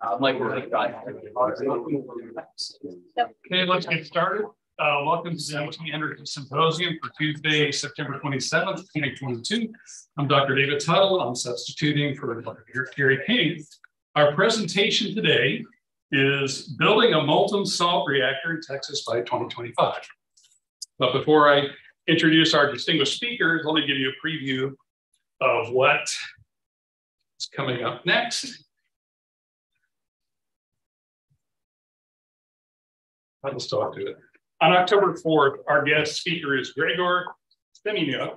I'm like, Okay, let's get started. Uh, welcome to the UT Energy Symposium for Tuesday, September 27th, 2022. I'm Dr. David Tuttle. I'm substituting for Dr. Gary Kane. Our presentation today is building a molten salt reactor in Texas by 2025. But before I introduce our distinguished speakers, let me give you a preview of what is coming up next. Let's talk to it. On October 4th, our guest speaker is Gregor Semieniuk,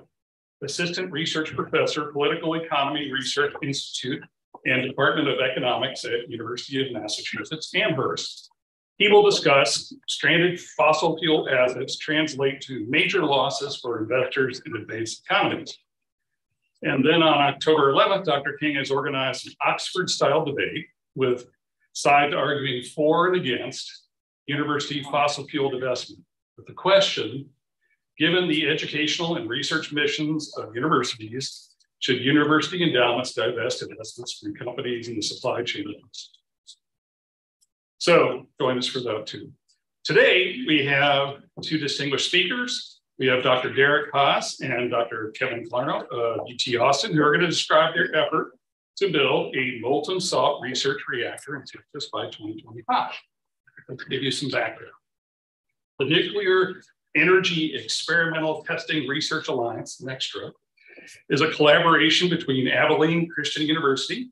Assistant Research Professor, Political Economy Research Institute and Department of Economics at University of Massachusetts Amherst. He will discuss stranded fossil fuel assets translate to major losses for investors in advanced economies. And then on October 11th, Dr. King has organized an Oxford style debate with sides arguing for and against university fossil fuel divestment But the question, given the educational and research missions of universities, should university endowments divest investments from companies in the supply chain So join us for that too. Today, we have two distinguished speakers. We have Dr. Derek Haas and Dr. Kevin Clarno of UT Austin, who are going to describe their effort to build a molten salt research reactor in Texas by 2025. Let's give you some background. The Nuclear Energy Experimental Testing Research Alliance, NEXTRA, is a collaboration between Abilene Christian University,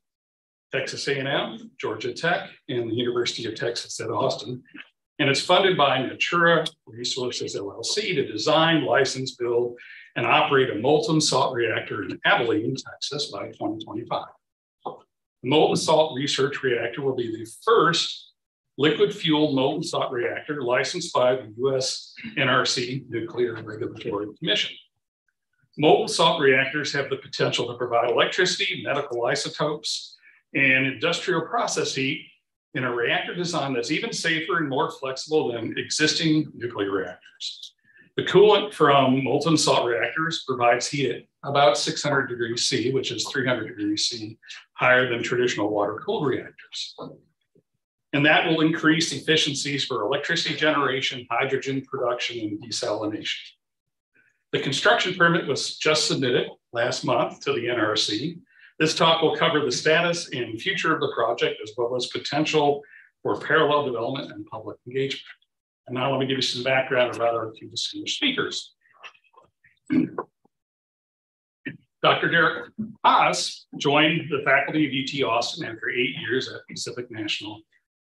Texas A&M, Georgia Tech, and the University of Texas at Austin. And it's funded by Natura Resources LLC to design, license, build, and operate a molten salt reactor in Abilene, Texas by 2025. The molten salt research reactor will be the first liquid fueled molten salt reactor licensed by the US NRC Nuclear Regulatory Commission. Molten salt reactors have the potential to provide electricity, medical isotopes, and industrial process heat in a reactor design that's even safer and more flexible than existing nuclear reactors. The coolant from molten salt reactors provides heat at about 600 degrees C, which is 300 degrees C, higher than traditional water cooled reactors. And that will increase efficiencies for electricity generation, hydrogen production, and desalination. The construction permit was just submitted last month to the NRC. This talk will cover the status and future of the project, as well as potential for parallel development and public engagement. And now let me give you some background about our two distinguished speakers. Dr. Derek Haas joined the faculty of UT Austin after eight years at Pacific National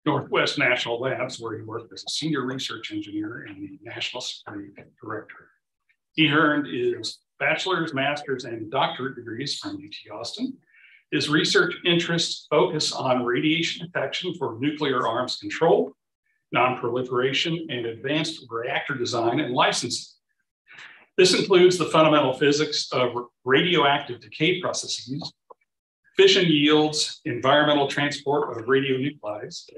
Northwest National Labs, where he worked as a senior research engineer and the national security director. He earned his bachelor's, master's, and doctorate degrees from UT Austin. His research interests focus on radiation detection for nuclear arms control, non-proliferation, and advanced reactor design and licensing. This includes the fundamental physics of radioactive decay processes, fission yields, environmental transport of radionuclides,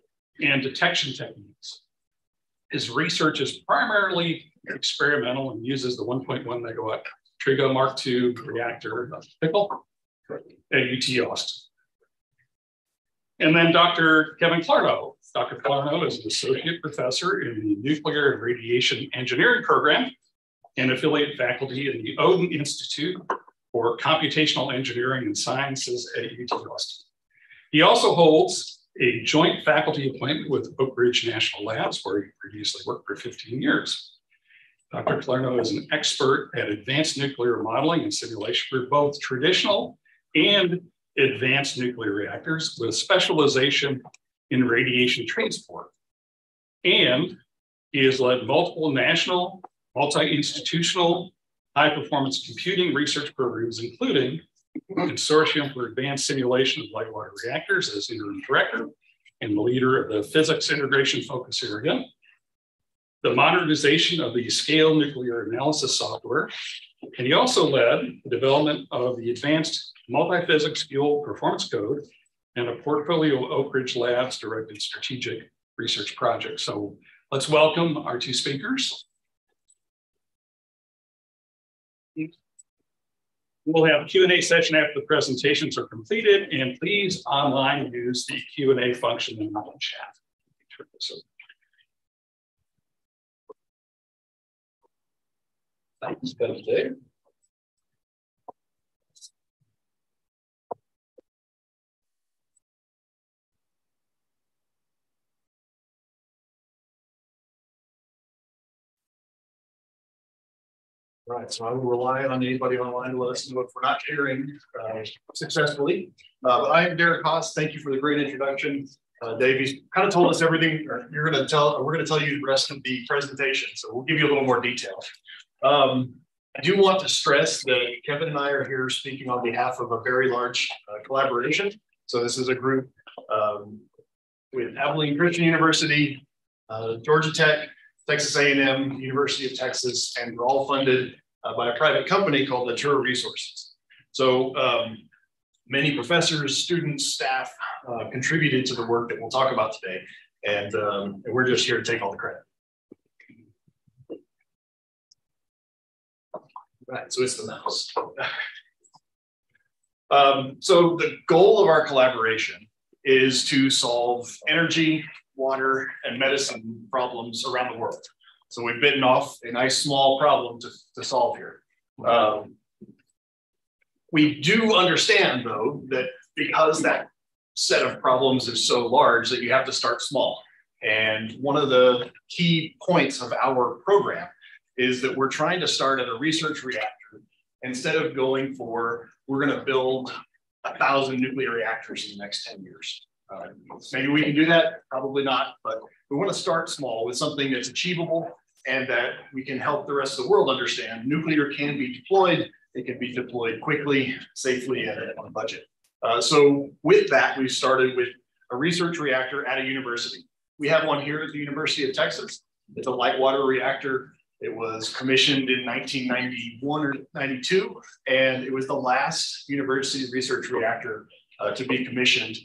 and detection techniques. His research is primarily experimental and uses the 1.1 megawatt TRIGA Mark II reactor pickle at UT Austin. And then Dr. Kevin Clarno. Dr. Clarno is an associate professor in the Nuclear and Radiation Engineering program and affiliate faculty in the Oden Institute for Computational Engineering and Sciences at UT Austin. He also holds a joint faculty appointment with Oak Ridge National Labs, where he previously worked for 15 years. Dr. Clarno is an expert at advanced nuclear modeling and simulation for both traditional and advanced nuclear reactors with specialization in radiation transport. And he has led multiple national, multi-institutional, high-performance computing research programs, including Consortium for Advanced Simulation of Light Water Reactors as interim director and the leader of the Physics Integration Focus Area, the modernization of the scale nuclear analysis software. And he also led the development of the advanced multi-physics fuel performance code and a portfolio of Oak Ridge Labs directed strategic research projects. So let's welcome our two speakers. We'll have a Q&A session after the presentations are completed, and please online use the Q&A function in the chat. Thanks. Right, so I will rely on anybody online to let us know if we're not hearing uh, successfully. Uh, I am Derek Haas. Thank you for the great introduction. Uh, kind of told us everything. you're going to tell. We're going to tell you the rest of the presentation. So we'll give you a little more detail. Um, I do want to stress that Kevin and I are here speaking on behalf of a very large uh, collaboration. So this is a group um, with Abilene Christian University, uh, Georgia Tech, Texas A&M, University of Texas, and we're all funded uh, by a private company called Natura Resources. So um, many professors, students, staff uh, contributed to the work that we'll talk about today. And, um, and we're just here to take all the credit. Right, so it's the mouse. um, so the goal of our collaboration is to solve energy, water, and medicine problems around the world. So we've bitten off a nice small problem to, to solve here. Um, we do understand, though, that because that set of problems is so large that you have to start small. And one of the key points of our program is that we're trying to start at a research reactor instead of going for, we're going to build a thousand nuclear reactors in the next 10 years. Uh, maybe we can do that, probably not, but we want to start small with something that's achievable and that we can help the rest of the world understand nuclear can be deployed. It can be deployed quickly, safely, and on budget. Uh, so with that, we started with a research reactor at a university. We have one here at the University of Texas. It's a light water reactor. It was commissioned in 1991 or 92, and it was the last university research reactor uh, to be commissioned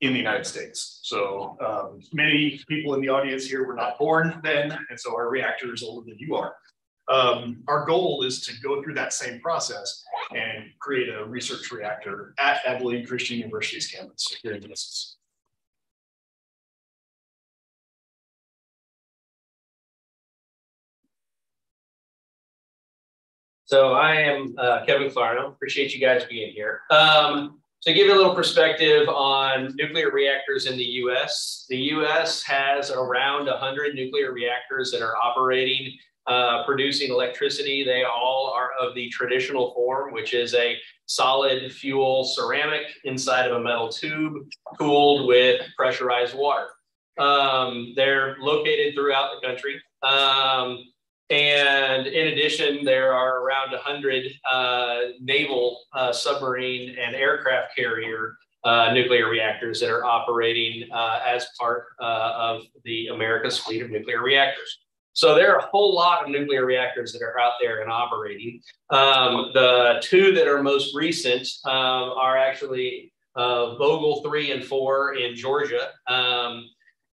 in the United States. So um, many people in the audience here were not born then, and so our reactor is older than you are. Um, our goal is to go through that same process and create a research reactor at Abilene Christian University's campus here in Texas. So I am uh, Kevin Clarno. Appreciate you guys being here. Um, to give you a little perspective on nuclear reactors in the US, the US has around 100 nuclear reactors that are operating, uh, producing electricity. They all are of the traditional form, which is a solid fuel ceramic inside of a metal tube cooled with pressurized water. Um, they're located throughout the country. Um, and in addition, there are around 100 uh, naval, uh, submarine, and aircraft carrier uh, nuclear reactors that are operating uh, as part uh, of the America's fleet of nuclear reactors. So there are a whole lot of nuclear reactors that are out there and operating. Um, the two that are most recent um, are actually uh, Vogtle 3 and 4 in Georgia. Um,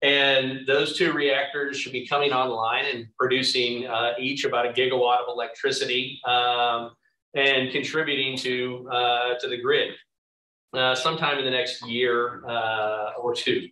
and those two reactors should be coming online and producing uh, each about a gigawatt of electricity um, and contributing to, uh, to the grid uh, sometime in the next year uh, or two.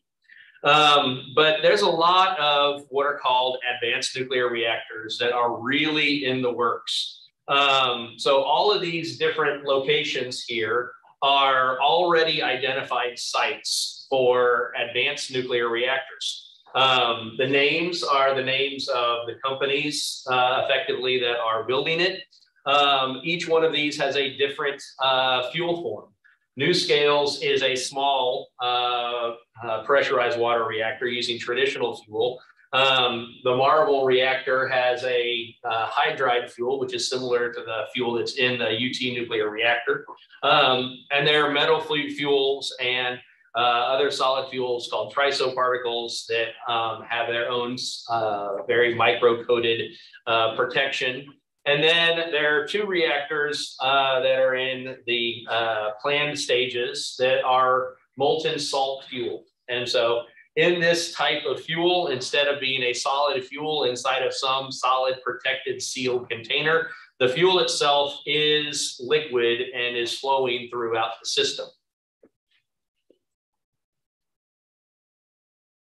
Um, but there's a lot of what are called advanced nuclear reactors that are really in the works. Um, so all of these different locations here are already identified sites for advanced nuclear reactors. Um, the names are the names of the companies uh, effectively that are building it. Um, each one of these has a different uh, fuel form. NuScale's is a small uh, uh pressurized water reactor using traditional fuel. Um, the Marvel reactor has a uh, hydride fuel, which is similar to the fuel that's in the UT nuclear reactor. Um, and there are metal fuels and uh, other solid fuels called triso particles that um, have their own uh, very micro-coated uh, protection. And then there are two reactors uh, that are in the uh, planned stages that are molten salt fuel. And so in this type of fuel, instead of being a solid fuel inside of some solid protected sealed container, the fuel itself is liquid and is flowing throughout the system.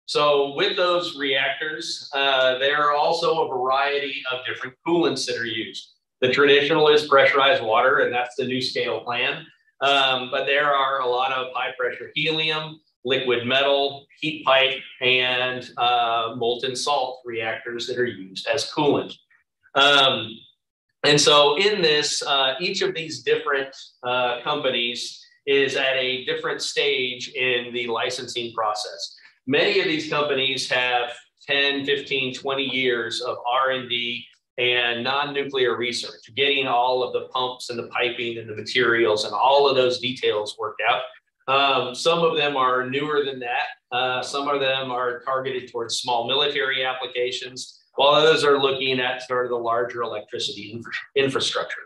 So with those reactors, uh, there are also a variety of different coolants that are used. The traditional is pressurized water, and that's the NuScale plan. Um, but there are a lot of high pressure helium, liquid metal, heat pipe, and uh, molten salt reactors that are used as coolant. Um, and so in this, uh, each of these different uh, companies is at a different stage in the licensing process. Many of these companies have 10, 15, 20 years of R&D and non-nuclear research, getting all of the pumps and the piping and the materials and all of those details worked out. Um, some of them are newer than that. Uh, some of them are targeted towards small military applications, while others are looking at sort of the larger electricity infra infrastructure.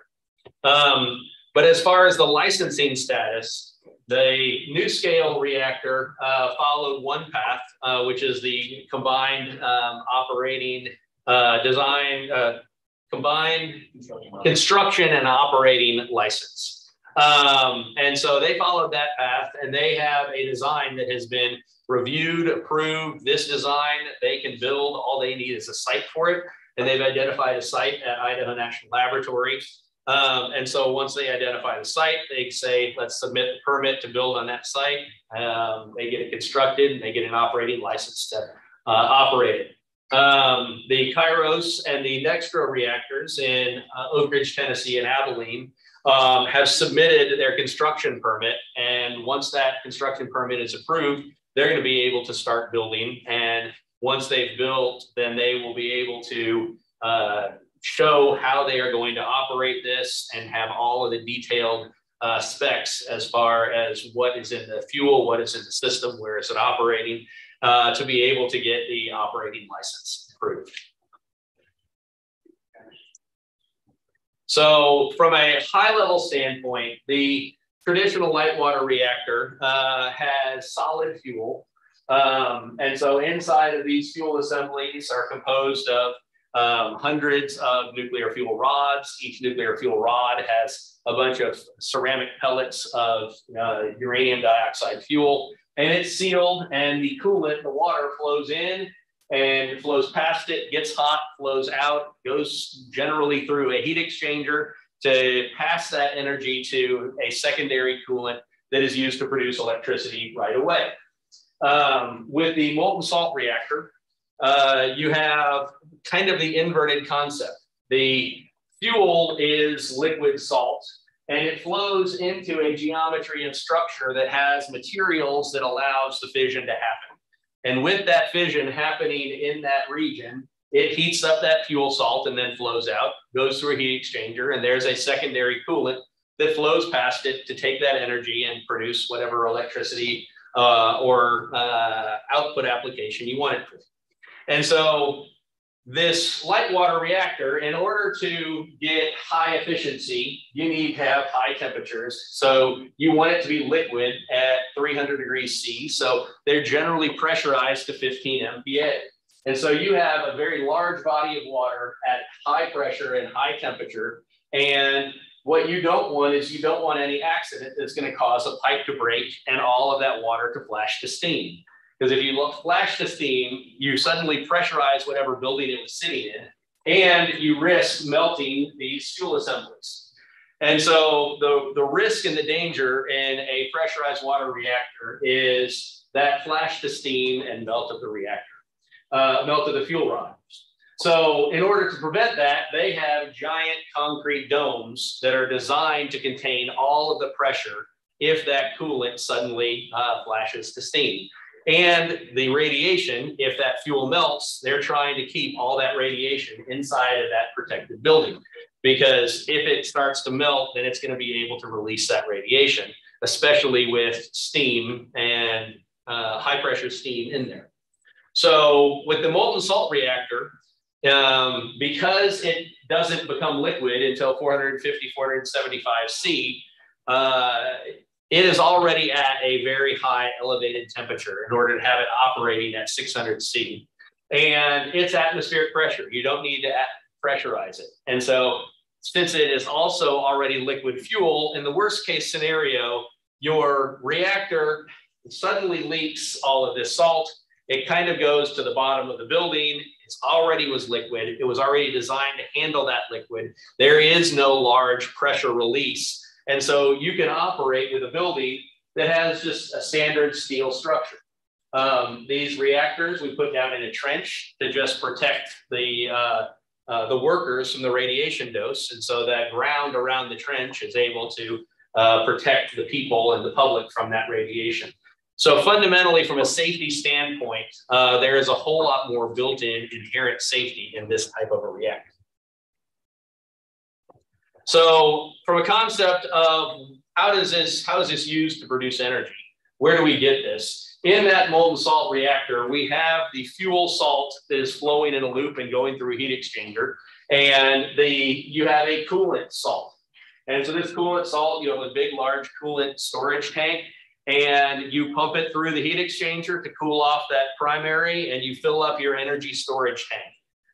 Um, but as far as the licensing status, the NuScale reactor uh, followed one path, uh, which is the combined um, operating uh, design, uh, combined construction and operating license. Um, and so they followed that path and they have a design that has been reviewed, approved. This design, they can build, all they need is a site for it. And they've identified a site at Idaho National Laboratory. Um, and so once they identify the site, they say, let's submit the permit to build on that site. Um, they get it constructed and they get an operating license to uh, operate it. Um, the Kairos and the Nextra reactors in uh, Oak Ridge, Tennessee and Abilene um, have submitted their construction permit. And once that construction permit is approved, they're going to be able to start building. And once they've built, then they will be able to uh, show how they are going to operate this and have all of the detailed uh, specs as far as what is in the fuel, what is in the system, where is it operating, uh, to be able to get the operating license approved. So from a high level standpoint, the traditional light water reactor uh, has solid fuel. Um, and so inside of these fuel assemblies are composed of um, hundreds of nuclear fuel rods. Each nuclear fuel rod has a bunch of ceramic pellets of uh, uranium dioxide fuel and it's sealed and the coolant, the water flows in and flows past it, gets hot, flows out, goes generally through a heat exchanger to pass that energy to a secondary coolant that is used to produce electricity right away. Um, with the molten salt reactor, uh, you have kind of the inverted concept. The fuel is liquid salt, and it flows into a geometry and structure that has materials that allows the fission to happen. And with that fission happening in that region, it heats up that fuel salt and then flows out, goes through a heat exchanger, and there's a secondary coolant that flows past it to take that energy and produce whatever electricity uh, or uh, output application you want it for. And so this light water reactor, in order to get high efficiency, you need to have high temperatures. So you want it to be liquid at 300 degrees C. So they're generally pressurized to 15 MPa. And so you have a very large body of water at high pressure and high temperature. And what you don't want is you don't want any accident that's going to cause a pipe to break and all of that water to flash to steam. Because if you look, flash the steam, you suddenly pressurize whatever building it was sitting in, and you risk melting these fuel assemblies. And so the, the risk and the danger in a pressurized water reactor is that flash the steam and melt of the reactor, uh, melt of the fuel rods. So in order to prevent that, they have giant concrete domes that are designed to contain all of the pressure if that coolant suddenly uh, flashes to steam. And the radiation, if that fuel melts, they're trying to keep all that radiation inside of that protected building. Because if it starts to melt, then it's going to be able to release that radiation, especially with steam and uh, high pressure steam in there. So with the molten salt reactor, um, because it doesn't become liquid until 450, 475 C, uh, it is already at a very high elevated temperature in order to have it operating at 600 C. And it's atmospheric pressure. You don't need to pressurize it. And so since it is also already liquid fuel, in the worst case scenario, your reactor suddenly leaks all of this salt. It kind of goes to the bottom of the building. It already was liquid. It was already designed to handle that liquid. There is no large pressure release. And so you can operate with a building that has just a standard steel structure. Um, these reactors we put down in a trench to just protect the, uh, uh, the workers from the radiation dose. And so that ground around the trench is able to uh, protect the people and the public from that radiation. So fundamentally, from a safety standpoint, uh, there is a whole lot more built-in inherent safety in this type of a reactor. So from a concept of how does this, how is this used to produce energy? Where do we get this? In that molten salt reactor, we have the fuel salt that is flowing in a loop and going through a heat exchanger. And the you have a coolant salt. And so this coolant salt, you have a big, large coolant storage tank and you pump it through the heat exchanger to cool off that primary and you fill up your energy storage tank.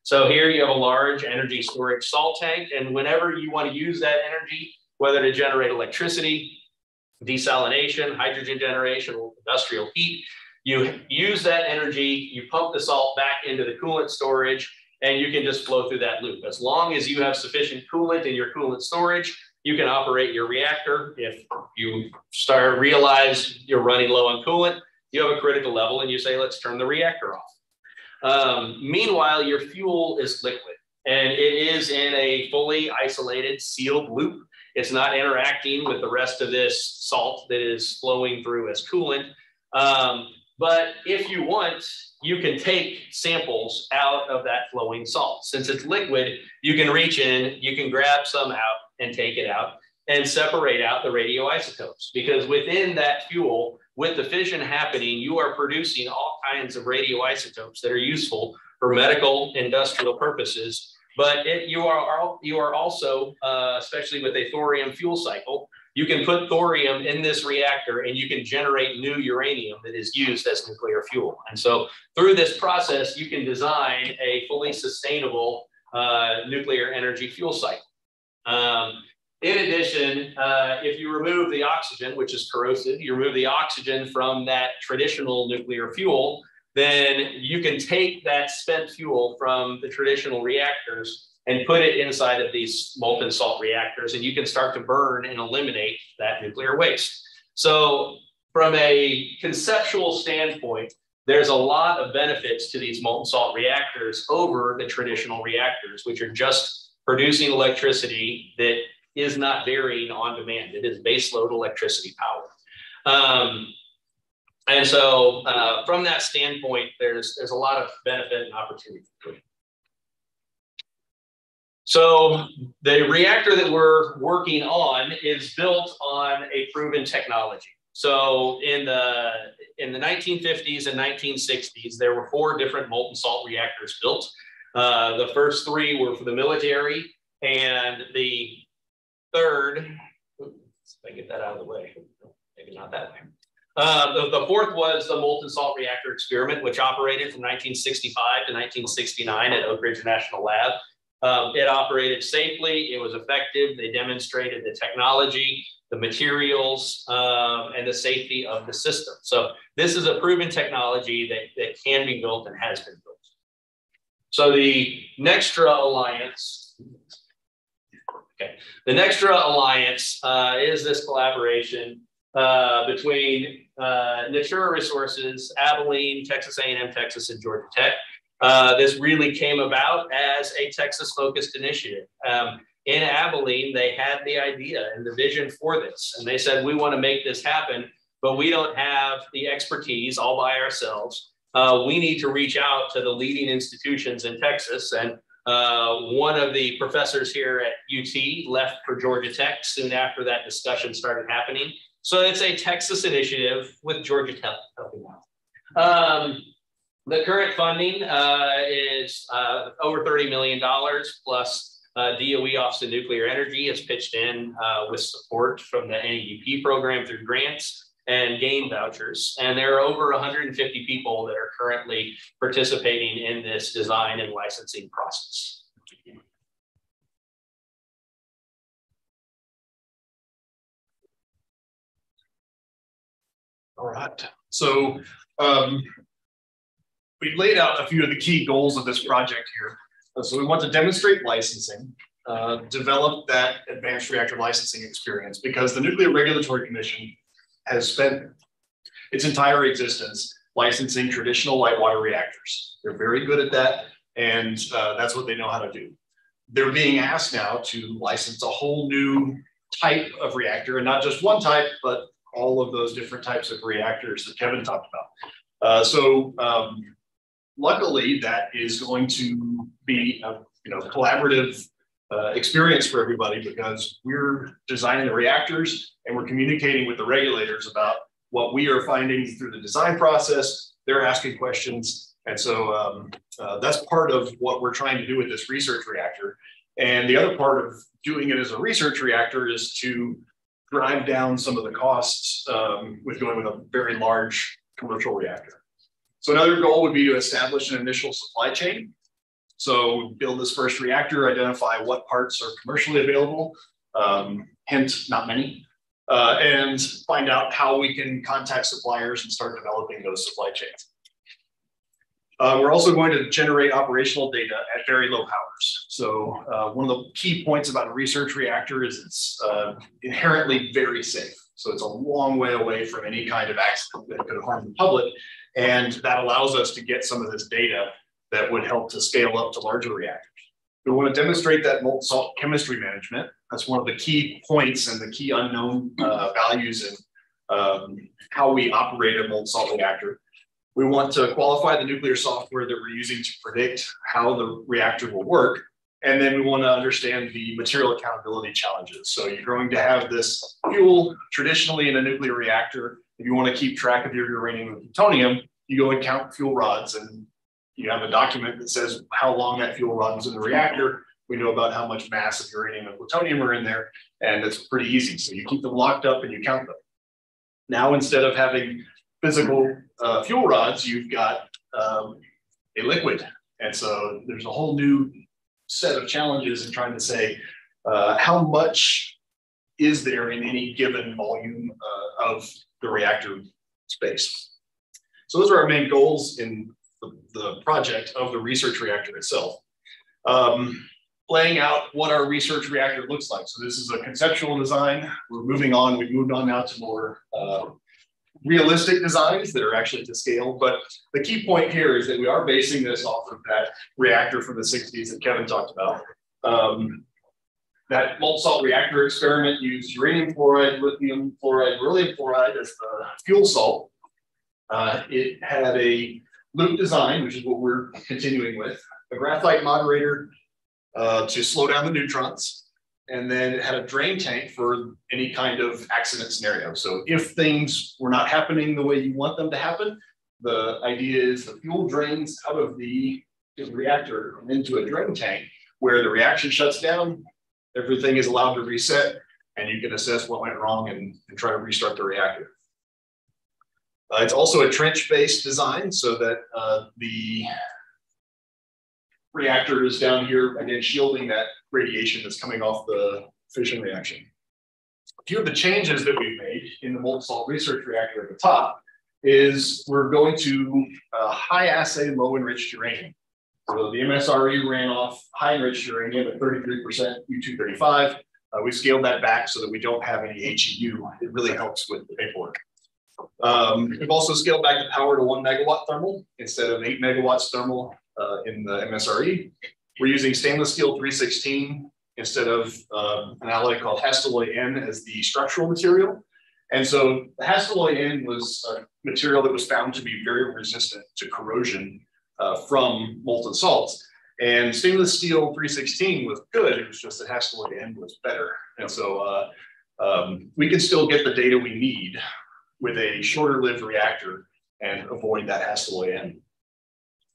So here you have a large energy storage salt tank and whenever you want to use that energy, whether to generate electricity, desalination, hydrogen generation, or industrial heat, you use that energy, you pump the salt back into the coolant storage and you can just flow through that loop. As long as you have sufficient coolant in your coolant storage, you can operate your reactor. If you start realize you're running low on coolant, you have a critical level and you say, let's turn the reactor off. Um, meanwhile, your fuel is liquid and it is in a fully isolated sealed loop. It's not interacting with the rest of this salt that is flowing through as coolant. Um, but if you want, you can take samples out of that flowing salt. Since it's liquid, you can reach in, you can grab some out and take it out and separate out the radioisotopes because within that fuel, with the fission happening, you are producing all kinds of radioisotopes that are useful for medical industrial purposes. But it, you are you are also, uh, especially with a thorium fuel cycle, you can put thorium in this reactor and you can generate new uranium that is used as nuclear fuel. And so through this process, you can design a fully sustainable uh, nuclear energy fuel cycle. Um, in addition, uh, if you remove the oxygen, which is corrosive, you remove the oxygen from that traditional nuclear fuel, then you can take that spent fuel from the traditional reactors and put it inside of these molten salt reactors, and you can start to burn and eliminate that nuclear waste. So, from a conceptual standpoint, there's a lot of benefits to these molten salt reactors over the traditional reactors, which are just producing electricity that is not varying on demand. It is baseload electricity power. Um, and so uh, from that standpoint, there's, there's a lot of benefit and opportunity. So the reactor that we're working on is built on a proven technology. So in the in the 1950s and 1960s, there were four different molten salt reactors built. Uh, the first three were for the military, and the third, oops, if I get that out of the way, maybe not that way. Uh, the, the, fourth was the molten salt reactor experiment, which operated from 1965 to 1969 at Oak Ridge National Lab. Um, it operated safely, it was effective, they demonstrated the technology, the materials, um, and the safety of the system. So this is a proven technology that, that can be built and has been built. So the Nextra Alliance, okay, the Nextra Alliance uh, is this collaboration uh, between uh, Natura Resources, Abilene, Texas A&M, Texas, and Georgia Tech. Uh, this really came about as a Texas-focused initiative. Um, in Abilene, they had the idea and the vision for this, and they said, we want to make this happen, but we don't have the expertise all by ourselves uh, we need to reach out to the leading institutions in Texas. And uh, one of the professors here at UT left for Georgia Tech soon after that discussion started happening. So it's a Texas initiative with Georgia Tech helping out. Um, the current funding uh, is uh, over $30 million plus Uh, DOE Office of Nuclear Energy has pitched in uh, with support from the NEUP program through grants and GAIN vouchers. And there are over 150 people that are currently participating in this design and licensing process. All right. So um, we laid out a few of the key goals of this project here. Uh, so we want to demonstrate licensing, uh, develop that advanced reactor licensing experience because the Nuclear Regulatory Commission has spent its entire existence licensing traditional light water reactors. They're very good at that, and uh, that's what they know how to do. They're being asked now to license a whole new type of reactor, and not just one type, but all of those different types of reactors that Kevin talked about. Uh, so um, luckily, that is going to be a you know collaborative uh, experience for everybody because we're designing the reactors and we're communicating with the regulators about what we are finding through the design process. They're asking questions. And so um, uh, that's part of what we're trying to do with this research reactor. And the other part of doing it as a research reactor is to drive down some of the costs um, with going with a very large commercial reactor. So another goal would be to establish an initial supply chain. So build this first reactor, identify what parts are commercially available, um, hint, not many, uh, and find out how we can contact suppliers and start developing those supply chains. Uh, we're also going to generate operational data at very low powers. So uh, one of the key points about a research reactor is it's uh, inherently very safe. So it's a long way away from any kind of accident that could harm the public. And that allows us to get some of this data that would help to scale up to larger reactors. We want to demonstrate that molten salt chemistry management. That's one of the key points and the key unknown uh, values in um, how we operate a molten salt reactor. We want to qualify the nuclear software that we're using to predict how the reactor will work. And then we want to understand the material accountability challenges. So you're going to have this fuel traditionally in a nuclear reactor. If you want to keep track of your uranium and plutonium, you go and count fuel rods and you have a document that says how long that fuel runs in the reactor. We know about how much mass of uranium and plutonium are in there, and it's pretty easy. So you keep them locked up and you count them. Now, instead of having physical uh, fuel rods, you've got um, a liquid. And so there's a whole new set of challenges in trying to say uh, how much is there in any given volume uh, of the reactor space. So those are our main goals in the, the project of the research reactor itself. Um, laying out what our research reactor looks like. So this is a conceptual design. We're moving on. We've moved on now to more uh, realistic designs that are actually to scale. But the key point here is that we are basing this off of that reactor from the 60s that Kevin talked about. Um, that molten salt reactor experiment used uranium fluoride, lithium fluoride, beryllium fluoride as the fuel salt. Uh, it had a loop design, which is what we're continuing with, a graphite moderator uh, to slow down the neutrons, and then it had a drain tank for any kind of accident scenario. So if things were not happening the way you want them to happen, the idea is the fuel drains out of the reactor into a drain tank where the reaction shuts down, everything is allowed to reset, and you can assess what went wrong and, and try to restart the reactor. Uh, it's also a trench-based design so that uh, the reactor is down here, again, shielding that radiation that's coming off the fission reaction. A few of the changes that we've made in the molten salt research reactor at the top is we're going to uh, high assay low enriched uranium. So the MSRE ran off high enriched uranium at 33% U-235. Uh, we scaled that back so that we don't have any HEU. It really helps with the paperwork. Um, we've also scaled back the power to one megawatt thermal instead of eight megawatts thermal uh, in the MSRE. We're using stainless steel 316 instead of uh, an alloy called Hastelloy N as the structural material. And so the Hastelloy N was a material that was found to be very resistant to corrosion uh, from molten salts. And stainless steel 316 was good, it was just that Hastelloy N was better. And so uh, um, we can still get the data we need with a shorter lived reactor and avoid that Hastelloy N.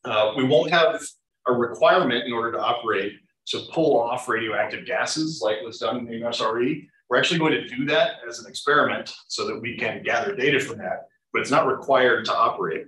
Uh, we won't have a requirement in order to operate to pull off radioactive gases like was done in the MSRE. We're actually going to do that as an experiment so that we can gather data from that, but it's not required to operate.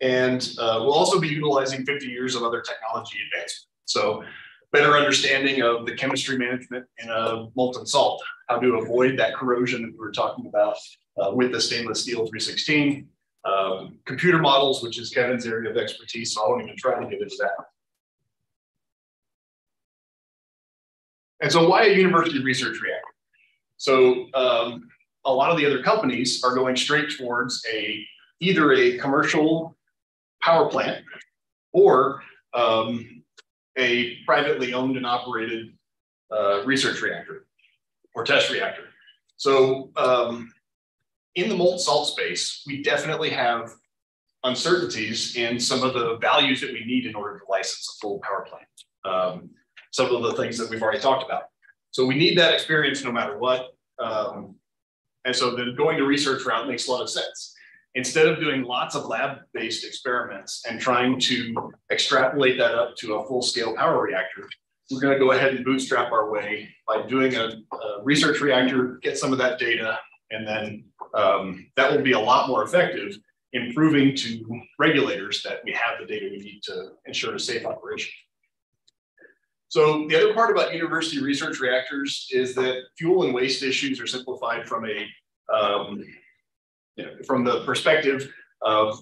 And uh, we'll also be utilizing 50 years of other technology advancement. So better understanding of the chemistry management in a molten salt, how to avoid that corrosion that we were talking about uh, with the stainless steel 316, um, computer models, which is Kevin's area of expertise, so I won't even try to get into that. And so why a university research reactor? So um, a lot of the other companies are going straight towards a either a commercial power plant or um, a privately owned and operated uh, research reactor or test reactor. So um, in the molten salt space, we definitely have uncertainties in some of the values that we need in order to license a full power plant. Um, some of the things that we've already talked about. So we need that experience no matter what. Um, and so then going to research route makes a lot of sense. Instead of doing lots of lab-based experiments and trying to extrapolate that up to a full-scale power reactor, we're going to go ahead and bootstrap our way by doing a, a research reactor, get some of that data, and then um, that will be a lot more effective in proving to regulators that we have the data we need to ensure a safe operation. So the other part about university research reactors is that fuel and waste issues are simplified from a um, you know, from the perspective of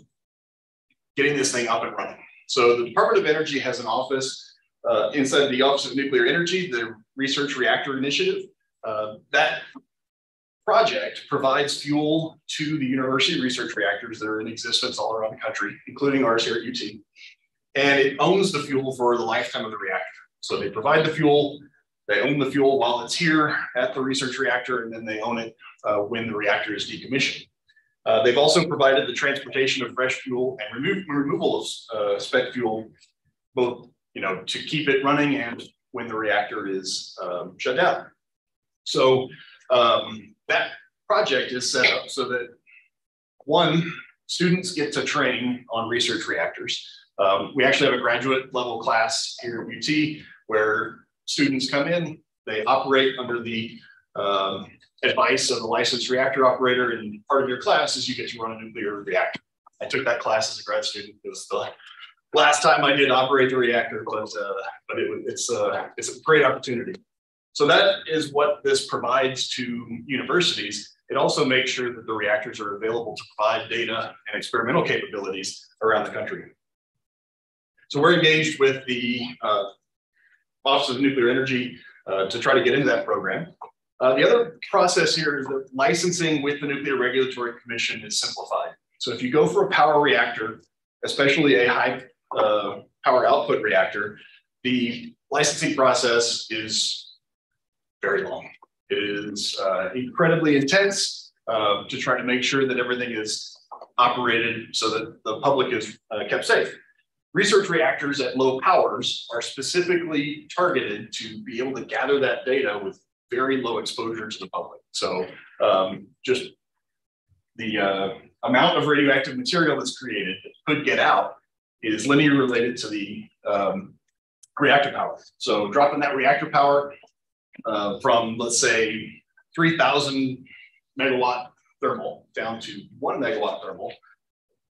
getting this thing up and running. So the Department of Energy has an office uh, inside the Office of Nuclear Energy, the Research Reactor Initiative. Uh, that project provides fuel to the university research reactors that are in existence all around the country, including ours here at UT. And it owns the fuel for the lifetime of the reactor. So they provide the fuel, they own the fuel while it's here at the research reactor, and then they own it uh, when the reactor is decommissioned. Uh, they've also provided the transportation of fresh fuel and remo removal of uh, spent fuel, both you know to keep it running and when the reactor is um, shut down. So um, that project is set up so that one, students get to train on research reactors. Um, we actually have a graduate level class here at UT where students come in, they operate under the um, advice of a licensed reactor operator, and part of your class is you get to run a nuclear reactor. I took that class as a grad student. It was the last time I did operate the reactor, but uh, but it, it's uh, it's a great opportunity. So that is what this provides to universities. It also makes sure that the reactors are available to provide data and experimental capabilities around the country. So we're engaged with the uh, Office of Nuclear Energy uh, to try to get into that program. Uh, the other process here is that licensing with the Nuclear Regulatory Commission is simplified. So if you go for a power reactor, especially a high uh, power output reactor, the licensing process is very long. It is uh, incredibly intense uh, to try to make sure that everything is operated so that the public is uh, kept safe. Research reactors at low powers are specifically targeted to be able to gather that data with very low exposure to the public. So um, just the uh, amount of radioactive material that's created that could get out is linearly related to the um, reactor power. So dropping that reactor power uh, from, let's say, 3,000 megawatt thermal down to one megawatt thermal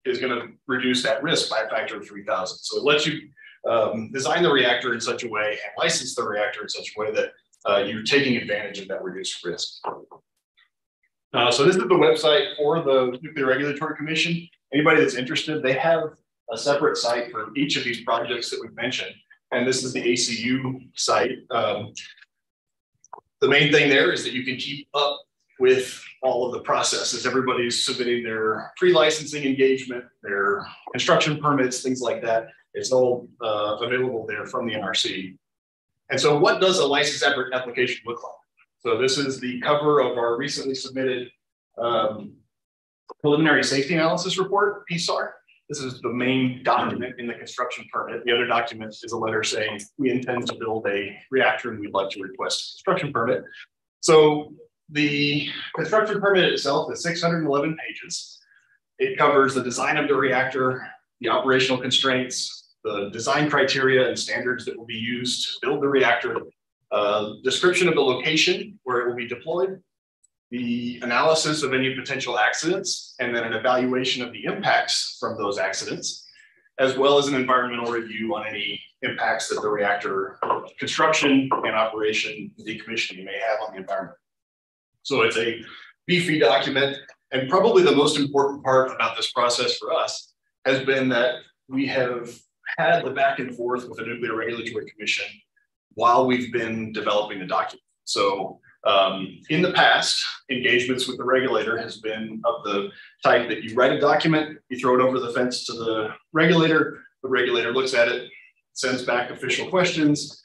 is going to reduce that risk by a factor of 3,000. So it lets you um, design the reactor in such a way and license the reactor in such a way that uh, you're taking advantage of that reduced risk. Uh, so this is the website for the Nuclear Regulatory Commission. Anybody that's interested, they have a separate site for each of these projects that we've mentioned. And this is the ACU site. Um, the main thing there is that you can keep up with all of the processes. Everybody's submitting their pre-licensing engagement, their construction permits, things like that. It's all uh, available there from the NRC. And so what does a license application look like? So this is the cover of our recently submitted um, preliminary safety analysis report, PSAR. This is the main document in the construction permit. The other document is a letter saying we intend to build a reactor and we'd like to request a construction permit. So the construction permit itself is 611 pages. It covers the design of the reactor, the operational constraints, the design criteria and standards that will be used to build the reactor, uh, description of the location where it will be deployed, the analysis of any potential accidents, and then an evaluation of the impacts from those accidents, as well as an environmental review on any impacts that the reactor construction and operation decommissioning may have on the environment. So it's a beefy document. And probably the most important part about this process for us has been that we have had the back and forth with the Nuclear Regulatory Commission while we've been developing the document. So um, in the past, engagements with the regulator has been of the type that you write a document, you throw it over the fence to the regulator, the regulator looks at it, sends back official questions,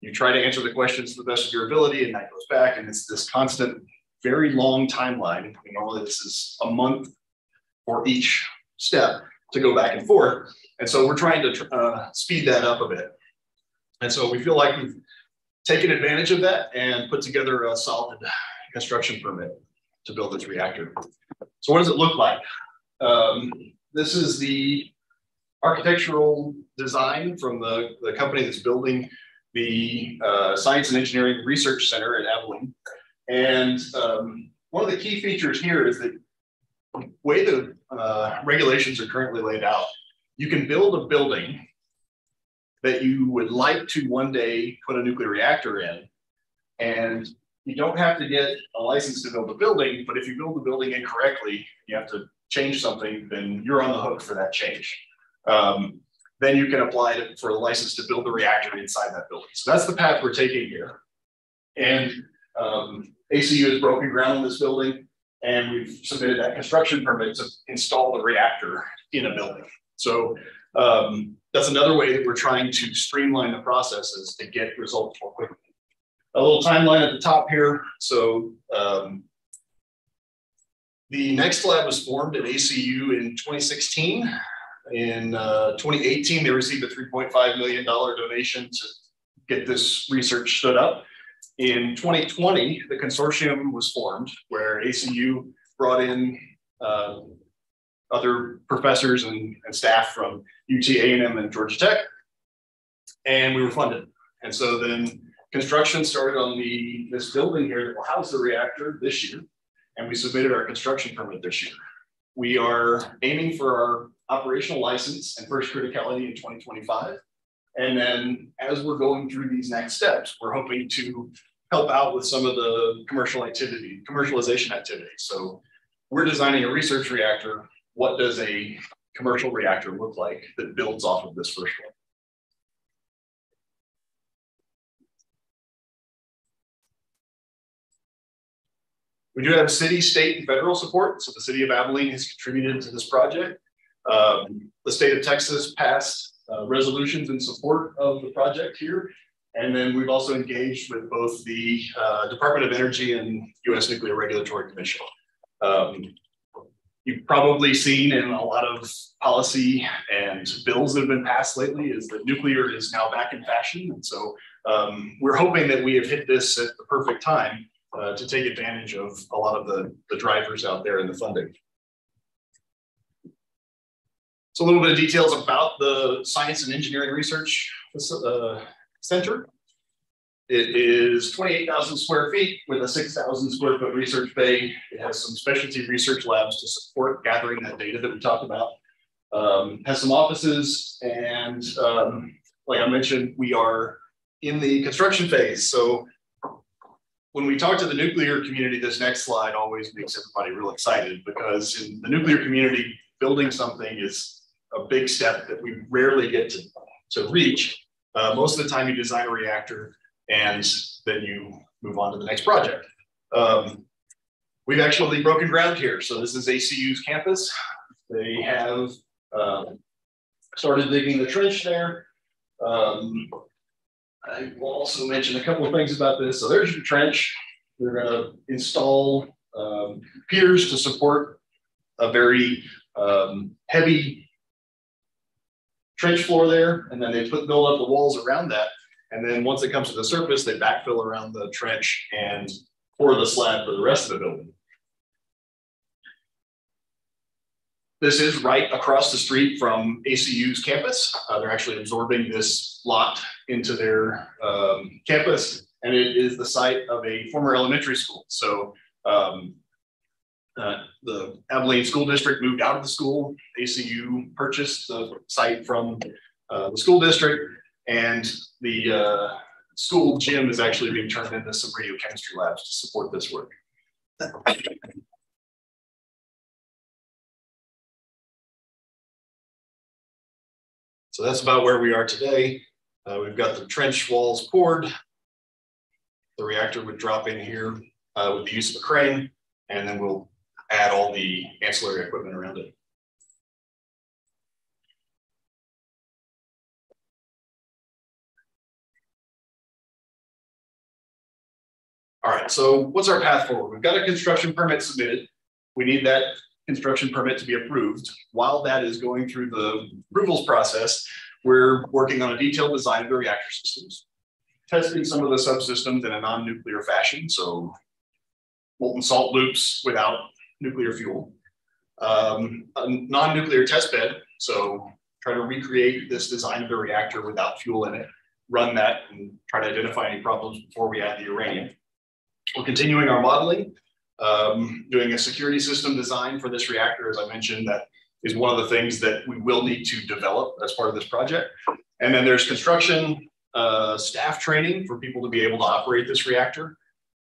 you try to answer the questions to the best of your ability, and that goes back, and it's this constant, very long timeline. Normally, this is a month for each step to go back and forth. And so we're trying to uh, speed that up a bit. And so we feel like we've taken advantage of that and put together a solid construction permit to build this reactor. So what does it look like? Um, this is the architectural design from the, the company that's building the uh, Science and Engineering Research Center at Abilene. And um, one of the key features here is that way the uh, regulations are currently laid out, you can build a building that you would like to one day put a nuclear reactor in. And you don't have to get a license to build a building, but if you build the building incorrectly, you have to change something, then you're on the hook for that change. Um, then you can apply it for a license to build the reactor inside that building. So that's the path we're taking here. And um, ACU has broken ground on this building, and we've submitted that construction permit to install the reactor in a building. So um, that's another way that we're trying to streamline the processes to get results more quickly. A little timeline at the top here. So um, the NEXT lab was formed at ACU in 2016. In uh, 2018, they received a $3.5 million donation to get this research stood up. In 2020, the consortium was formed where ACU brought in uh, other professors and, and staff from UT A&M and Georgia Tech, and we were funded. And so then construction started on the this building here that will house the reactor this year, and we submitted our construction permit this year. We are aiming for our operational license and first criticality in 2025. And then as we're going through these next steps, we're hoping to help out with some of the commercial activity, commercialization activity. So we're designing a research reactor what does a commercial reactor look like that builds off of this first one? We do have city, state, and federal support. So the city of Abilene has contributed to this project. Um, the state of Texas passed uh, resolutions in support of the project here. And then we've also engaged with both the uh, Department of Energy and U.S. Nuclear Regulatory Commission. Um, you've probably seen in a lot of policy and bills that have been passed lately is that nuclear is now back in fashion. And so um, we're hoping that we have hit this at the perfect time uh, to take advantage of a lot of the, the drivers out there in the funding. So a little bit of details about the Science and Engineering Research uh, Center. It is 28,000 square feet with a 6,000 square foot research bay. It has some specialty research labs to support gathering that data that we talked about. Um, has some offices and um, like I mentioned, we are in the construction phase. So when we talk to the nuclear community, this next slide always makes everybody real excited because in the nuclear community, building something is a big step that we rarely get to, to reach. Uh, most of the time you design a reactor, and then you move on to the next project. Um, we've actually broken ground here. So this is ACU's campus. They have um, started digging the trench there. Um, I will also mention a couple of things about this. So there's your trench. They're going to install um, piers to support a very um, heavy trench floor there, and then they put build up the walls around that. And then once it comes to the surface, they backfill around the trench and pour the slab for the rest of the building. this is right across the street from ACU's campus. Uh, they're actually absorbing this lot into their um, campus, and it is the site of a former elementary school. So um, uh, the Abilene School District moved out of the school. ACU purchased the site from uh, the school district, and the uh, school gym is actually being turned into some radiochemistry labs to support this work. So that's about where we are today. Uh, we've got the trench walls poured. The reactor would drop in here uh, with the use of a crane, and then we'll add all the ancillary equipment around it. All right, so what's our path forward? We've got a construction permit submitted. We need that construction permit to be approved. While that is going through the approvals process, we're working on a detailed design of the reactor systems, testing some of the subsystems in a non-nuclear fashion. So molten salt loops without nuclear fuel. Um, a non-nuclear test bed. So try to recreate this design of the reactor without fuel in it, run that and try to identify any problems before we add the uranium. We're continuing our modeling, um, doing a security system design for this reactor, as I mentioned, that is one of the things that we will need to develop as part of this project. And then there's construction uh, staff training for people to be able to operate this reactor.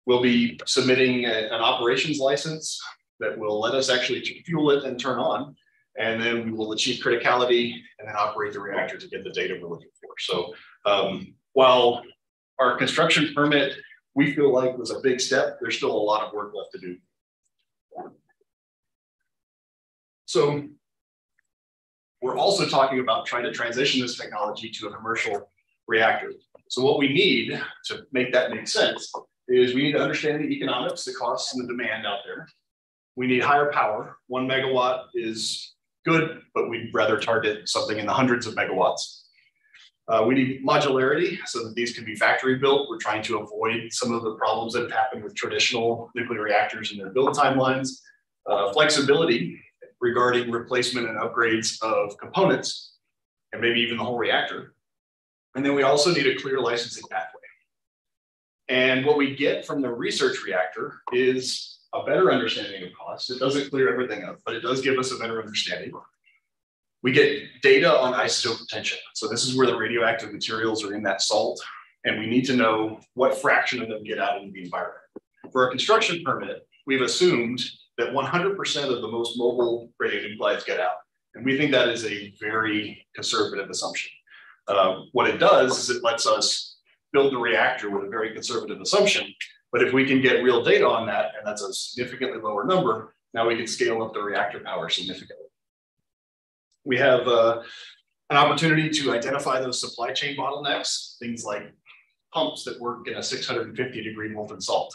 We'll be submitting a, an operations license that will let us actually fuel it and turn on. And then we will achieve criticality and then operate the reactor to get the data we're looking for. So um, while our construction permit we feel like was a big step. There's still a lot of work left to do. So we're also talking about trying to transition this technology to a commercial reactor. So what we need to make that make sense is we need to understand the economics, the costs and the demand out there. We need higher power. One megawatt is good, but we'd rather target something in the hundreds of megawatts. Uh, we need modularity so that these can be factory built. We're trying to avoid some of the problems that have happened with traditional nuclear reactors and their build timelines. Uh, flexibility regarding replacement and upgrades of components, and maybe even the whole reactor. And then we also need a clear licensing pathway. And what we get from the research reactor is a better understanding of costs. It doesn't clear everything up, but it does give us a better understanding. We get data on isotope retention. So this is where the radioactive materials are in that salt. And we need to know what fraction of them get out into the environment. For a construction permit, we've assumed that 100% of the most mobile radionuclides get out. And we think that is a very conservative assumption. Uh, what it does is it lets us build the reactor with a very conservative assumption. But if we can get real data on that, and that's a significantly lower number, now we can scale up the reactor power significantly. We have uh, an opportunity to identify those supply chain bottlenecks, things like pumps that work in a 650 degree molten salt,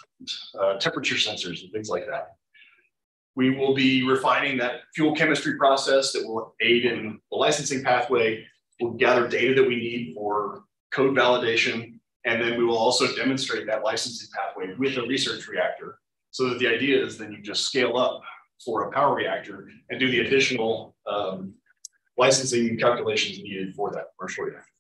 uh, temperature sensors and things like that. We will be refining that fuel chemistry process that will aid in the licensing pathway. We'll gather data that we need for code validation, and then we will also demonstrate that licensing pathway with a research reactor so that the idea is then you just scale up for a power reactor and do the additional um, licensing calculations needed for that commercial reactor.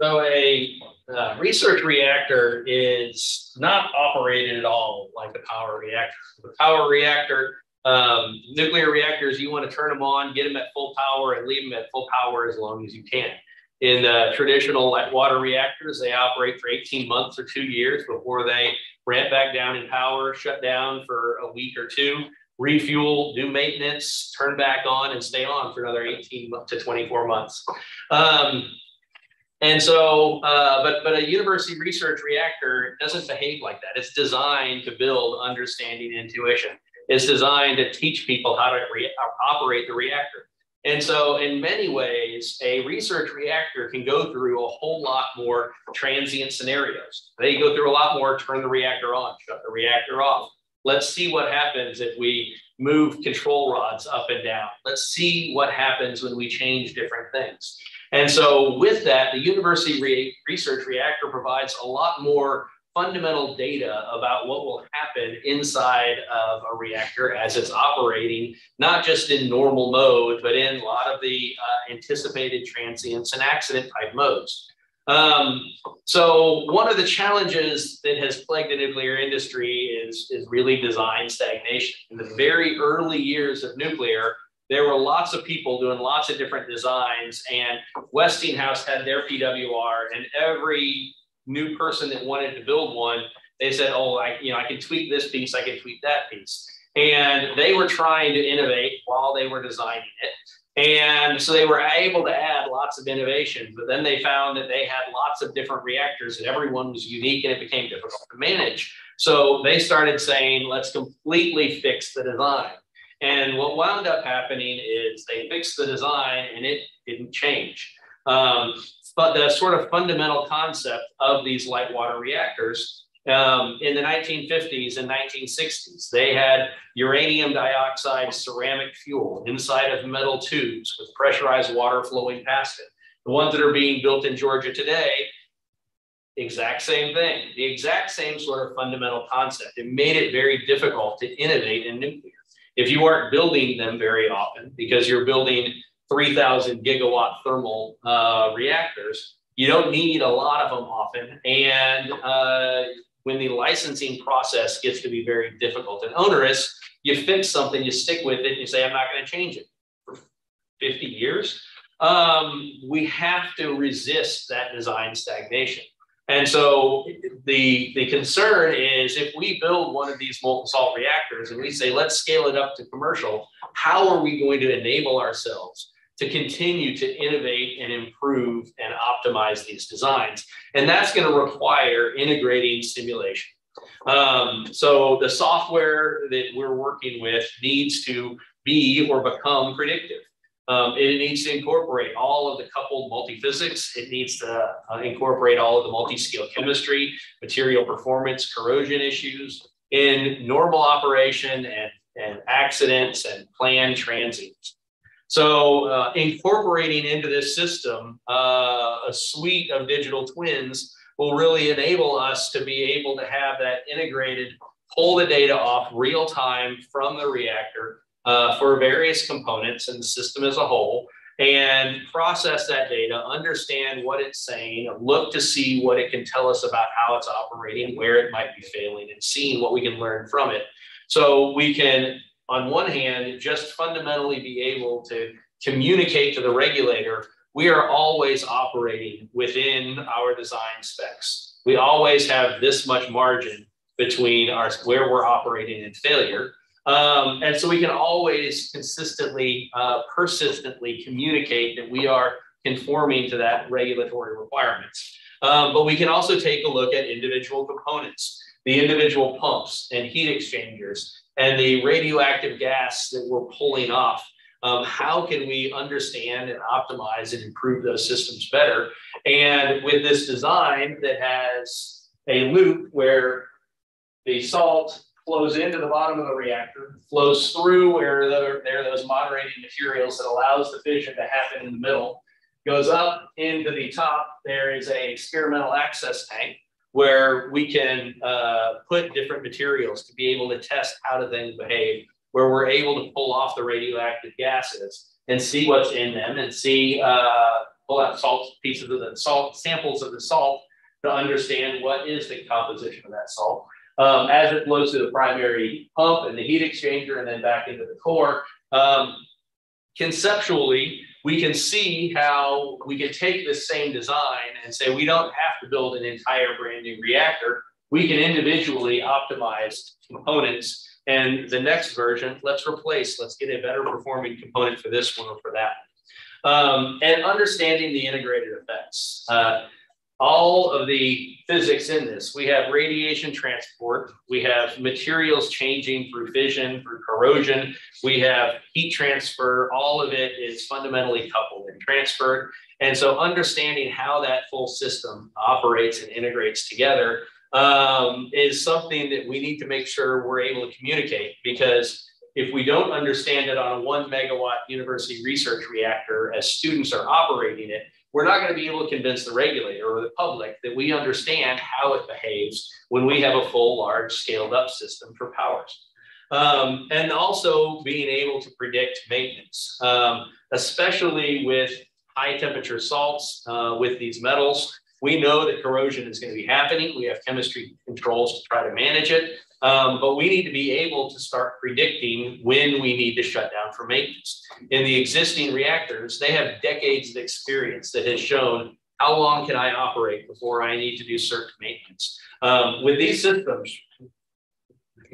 So a uh, research reactor is not operated at all like a power reactor. The power reactor, um, nuclear reactors, you want to turn them on, get them at full power, and leave them at full power as long as you can. In the traditional light water reactors, they operate for 18 months or two years before they ramp back down in power, shut down for a week or two, refuel, do maintenance, turn back on, and stay on for another 18 to 24 months. Um, and so, uh, but but a university research reactor doesn't behave like that. It's designed to build understanding intuition. It's designed to teach people how to operate the reactor. And so, in many ways, a research reactor can go through a whole lot more transient scenarios. They go through a lot more turn the reactor on, shut the reactor off. Let's see what happens if we move control rods up and down. Let's see what happens when we change different things. And so with that, the University Re Research Reactor provides a lot more fundamental data about what will happen inside of a reactor as it's operating, not just in normal mode, but in a lot of the uh, anticipated transients and accident type modes. Um, so one of the challenges that has plagued the nuclear industry is, is really design stagnation. In the very early years of nuclear, there were lots of people doing lots of different designs and Westinghouse had their PWR and every new person that wanted to build one, they said, oh, I, you know, I can tweak this piece, I can tweak that piece. And they were trying to innovate while they were designing it. And so they were able to add lots of innovations, but then they found that they had lots of different reactors and everyone was unique and it became difficult to manage. So they started saying, let's completely fix the design. And what wound up happening is they fixed the design and it didn't change. Um, but the sort of fundamental concept of these light water reactors um, in the 1950s and 1960s. They had uranium dioxide ceramic fuel inside of metal tubes with pressurized water flowing past it. The ones that are being built in Georgia today, exact same thing, the exact same sort of fundamental concept. It made it very difficult to innovate in nuclear. If you aren't building them very often because you're building 3,000 gigawatt thermal uh, reactors, you don't need a lot of them often. And uh, when the licensing process gets to be very difficult and onerous, you fix something, you stick with it, and you say, I'm not going to change it for 50 years. Um, we have to resist that design stagnation. And so the, the concern is if we build one of these molten salt reactors and we say, let's scale it up to commercial, how are we going to enable ourselves to continue to innovate and improve and optimize these designs. And that's going to require integrating simulation. Um, so the software that we're working with needs to be or become predictive. Um, it needs to incorporate all of the coupled multiphysics. It needs to uh, incorporate all of the multi-scale chemistry, material performance, corrosion issues in normal operation and, and accidents and planned transients. So uh, incorporating into this system uh, a suite of digital twins will really enable us to be able to have that integrated, pull the data off real time from the reactor uh, for various components and the system as a whole and process that data, understand what it's saying, look to see what it can tell us about how it's operating, where it might be failing, and seeing what we can learn from it. So we can on one hand, just fundamentally be able to communicate to the regulator, we are always operating within our design specs. We always have this much margin between our where we're operating and failure. Um, and so we can always consistently, uh, persistently communicate that we are conforming to that regulatory requirements. Um, but we can also take a look at individual components, the individual pumps and heat exchangers, and the radioactive gas that we're pulling off. Um, how can we understand and optimize and improve those systems better? And with this design that has a loop where the salt flows into the bottom of the reactor, flows through where there, there are those moderating materials that allows the fission to happen in the middle, goes up into the top. There is a experimental access tank where we can uh, put different materials to be able to test how do things behave, where we're able to pull off the radioactive gases and see what's in them and see, uh, pull out salt pieces of the salt, samples of the salt to understand what is the composition of that salt. Um, as it flows through the primary pump and the heat exchanger and then back into the core. Um, conceptually, we can see how we can take this same design and say we don't have to build an entire brand new reactor. We can individually optimize components. And the next version, let's replace, let's get a better performing component for this one or for that. Um, and understanding the integrated effects. Uh, all of the physics in this. We have radiation transport, we have materials changing through fission, through corrosion, we have heat transfer, all of it is fundamentally coupled and transferred. And so understanding how that full system operates and integrates together um, is something that we need to make sure we're able to communicate because if we don't understand it on a one megawatt university research reactor as students are operating it, we're not going to be able to convince the regulator or the public that we understand how it behaves when we have a full, large, scaled up system for powers. Um, and also being able to predict maintenance, um, especially with high temperature salts uh, with these metals. We know that corrosion is going to be happening. We have chemistry controls to try to manage it. Um, but we need to be able to start predicting when we need to shut down for maintenance. In the existing reactors, they have decades of experience that has shown how long can I operate before I need to do certain maintenance. Um, with these systems,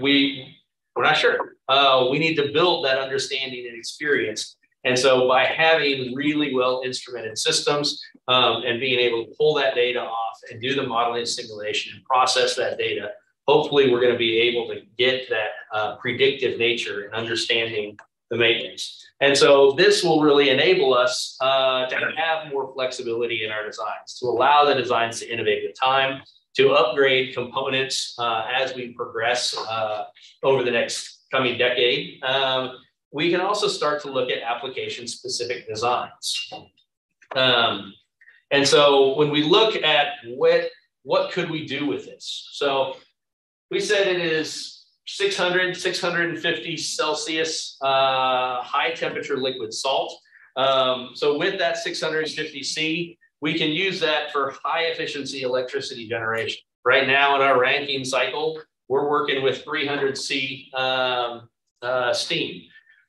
we, we're not sure. Uh, we need to build that understanding and experience. And so by having really well instrumented systems um, and being able to pull that data off and do the modeling simulation and process that data, hopefully we're going to be able to get that uh, predictive nature and understanding the maintenance. And so this will really enable us uh, to have more flexibility in our designs, to allow the designs to innovate with time, to upgrade components uh, as we progress uh, over the next coming decade. Um, we can also start to look at application specific designs. Um, and so when we look at what, what could we do with this? So we said it is 600, 650 Celsius uh, high temperature liquid salt. Um, so with that 650 C, we can use that for high efficiency electricity generation. Right now in our Rankine cycle, we're working with 300 C um, uh, steam.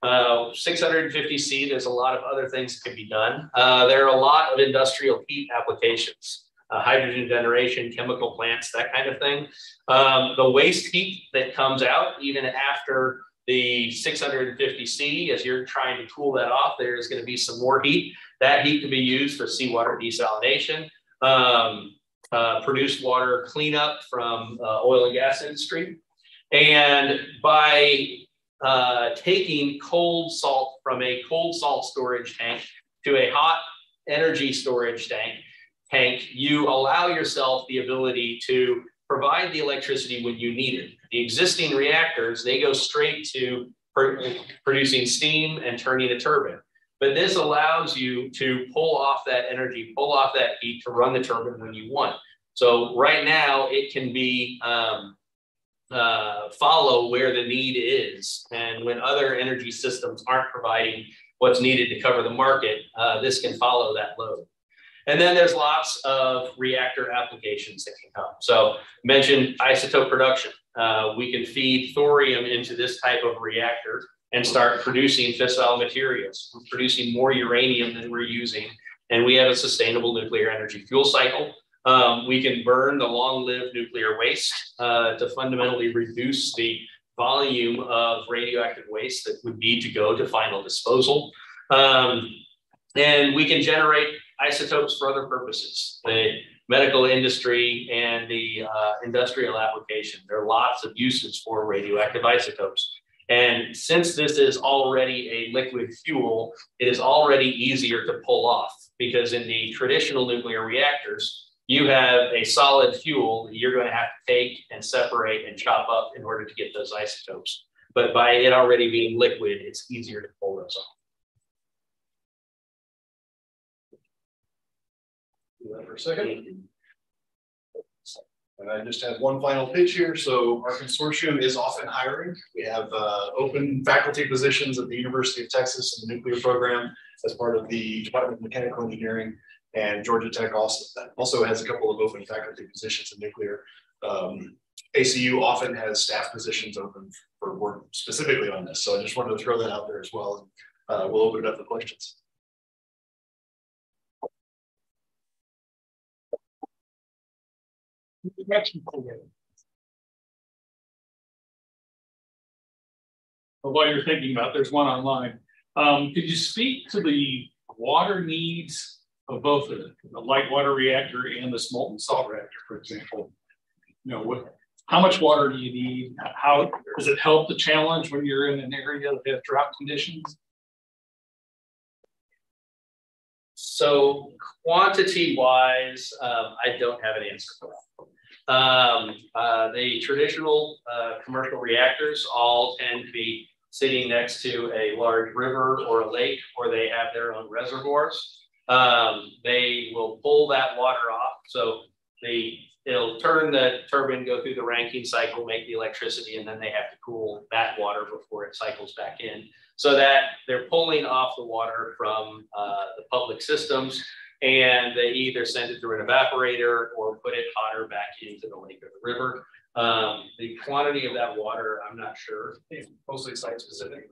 Uh, 650 C, there's a lot of other things that can be done. Uh, there are a lot of industrial heat applications uh, hydrogen generation, chemical plants, that kind of thing. Um, the waste heat that comes out, even after the 650C, as you're trying to cool that off, there's going to be some more heat. That heat can be used for seawater desalination, um, uh, produced water cleanup from uh, oil and gas industry. And by uh, taking cold salt from a cold salt storage tank to a hot energy storage tank, tank, you allow yourself the ability to provide the electricity when you need it. The existing reactors, they go straight to producing steam and turning a turbine. But this allows you to pull off that energy, pull off that heat to run the turbine when you want. So right now it can be um, uh, follow where the need is. And when other energy systems aren't providing what's needed to cover the market, uh, this can follow that load. And then there's lots of reactor applications that can come. So mentioned isotope production. Uh, we can feed thorium into this type of reactor and start producing fissile materials, we're producing more uranium than we're using. And we have a sustainable nuclear energy fuel cycle. Um, we can burn the long-lived nuclear waste uh, to fundamentally reduce the volume of radioactive waste that would need to go to final disposal. Um, and we can generate isotopes for other purposes, the medical industry and the uh, industrial application. There are lots of uses for radioactive isotopes. And since this is already a liquid fuel, it is already easier to pull off because in the traditional nuclear reactors, you have a solid fuel that you're going to have to take and separate and chop up in order to get those isotopes. But by it already being liquid, it's easier to pull those off. Do that for a second. And I just have one final pitch here. So our consortium is often hiring. We have uh, open faculty positions at the University of Texas in the nuclear program as part of the Department of Mechanical Engineering. And Georgia Tech also, also has a couple of open faculty positions in nuclear. Um, ACU often has staff positions open for work specifically on this. So I just wanted to throw that out there as well. Uh, we'll open it up for questions. Well, while you're thinking about, there's one online. Um, could you speak to the water needs of both the, the light water reactor and the molten salt reactor, for example? You know, what, how much water do you need? How does it help the challenge when you're in an area that has drought conditions? So quantity wise, um, I don't have an answer for that. Um, uh, the traditional uh, commercial reactors all tend to be sitting next to a large river or a lake, or they have their own reservoirs. Um, they will pull that water off. So they it'll turn the turbine, go through the Rankine cycle, make the electricity, and then they have to cool that water before it cycles back in. So that they're pulling off the water from uh, the public systems and they either send it through an evaporator or put it hotter back into the lake or the river. Um, the quantity of that water, I'm not sure. It's mostly site specific,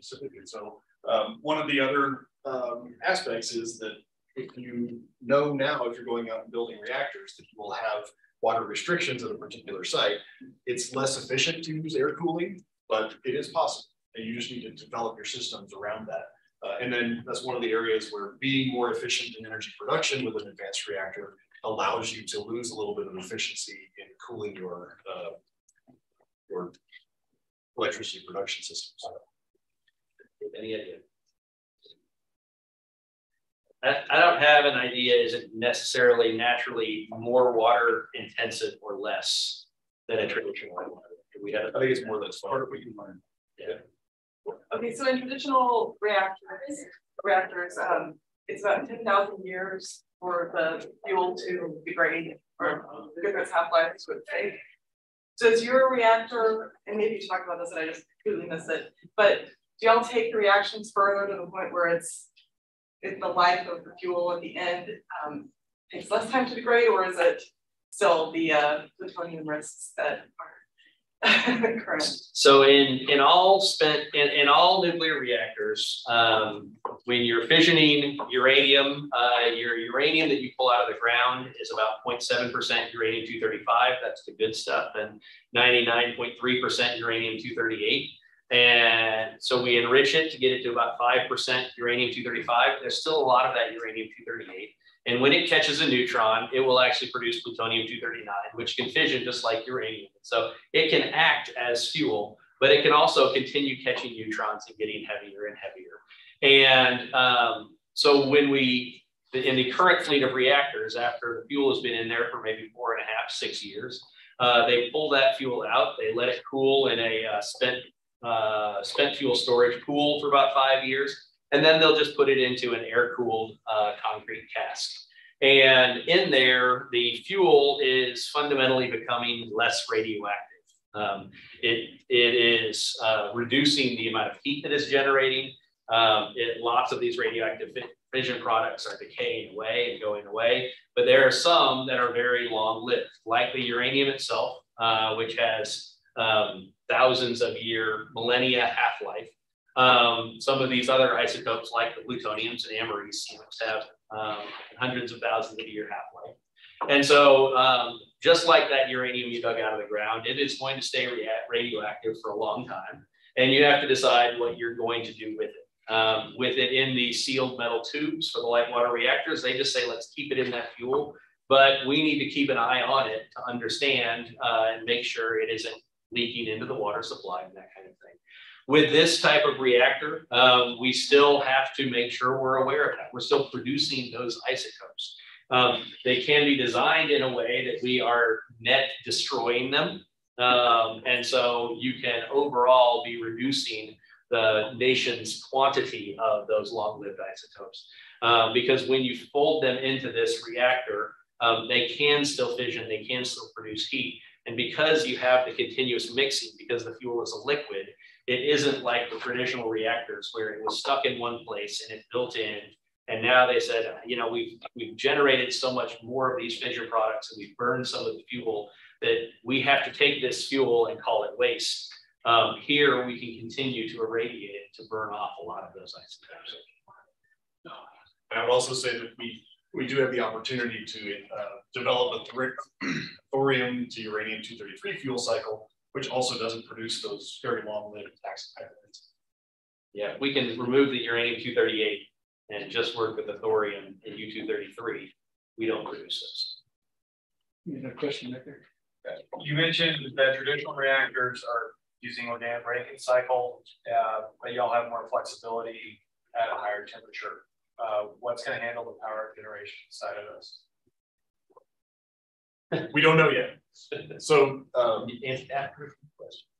specific. So um, one of the other um, aspects is that if you know now, if you're going out and building reactors, that you will have water restrictions at a particular site, it's less efficient to use air cooling, but it is possible. And you just need to develop your systems around that. Uh, and then that's one of the areas where being more efficient in energy production with an advanced reactor allows you to lose a little bit of efficiency in cooling your uh, your electricity production systems. Any idea? I, I don't have an idea. Is it necessarily naturally more water intensive or less than a traditional water? We have, I think it's more than part of what you learn. Yeah. Okay, so in traditional reactors, reactors, um, it's about 10,000 years for the fuel to degrade or different half-lives would take. Does your reactor, and maybe you talked about this and I just completely missed it, but do y'all take the reactions further to the point where it's, it's the life of the fuel at the end um, takes less time to degrade or is it still the uh, plutonium risks that are So in in all spent in, in all nuclear reactors, um, when you're fissioning uranium, uh, your uranium that you pull out of the ground is about 0.7% uranium 235. That's the good stuff, and 99.3% uranium 238. And so we enrich it to get it to about 5% uranium 235. There's still a lot of that uranium 238. And when it catches a neutron, it will actually produce plutonium-239, which can fission just like uranium. So it can act as fuel, but it can also continue catching neutrons and getting heavier and heavier. And um, so when we, in the current fleet of reactors, after the fuel has been in there for maybe four and a half, six years, uh, they pull that fuel out, they let it cool in a uh, spent, uh, spent fuel storage pool for about five years, and then they'll just put it into an air-cooled uh, concrete cask. And in there, the fuel is fundamentally becoming less radioactive. Um, it, it is uh, reducing the amount of heat that it's generating. Um, it, lots of these radioactive fission products are decaying away and going away, but there are some that are very long lived, like the uranium itself, uh, which has um, thousands of year, millennia half life. Um, some of these other isotopes, like the plutoniums and americiums, have um, hundreds of thousands of year half-life. And so, um, just like that uranium you dug out of the ground, it is going to stay radioactive for a long time. And you have to decide what you're going to do with it. Um, with it in the sealed metal tubes for the light water reactors, they just say, let's keep it in that fuel. But we need to keep an eye on it to understand uh, and make sure it isn't leaking into the water supply and that kind of thing. With this type of reactor, um, we still have to make sure we're aware of that. We're still producing those isotopes. Um, they can be designed in a way that we are net destroying them. Um, and so you can overall be reducing the nation's quantity of those long-lived isotopes. Um, because when you fold them into this reactor, um, they can still fission, they can still produce heat. And because you have the continuous mixing, because the fuel is a liquid, it isn't like the traditional reactors where it was stuck in one place and it built in. And now they said, you know, we've we've generated so much more of these fission products and we've burned some of the fuel that we have to take this fuel and call it waste. Um, here we can continue to irradiate it to burn off a lot of those isotopes. And I would also say that we we do have the opportunity to uh, develop a thorium to uranium 233 fuel cycle which also doesn't produce those very long-lived tax hybrids. Yeah, we can remove the uranium-238 and just work with the thorium and U-233. We don't produce those. You have a question right there? You mentioned that traditional reactors are using organic Rankine cycle, uh, but y'all have more flexibility at a higher temperature. Uh, what's going to handle the power generation side of this? We don't know yet. So, um,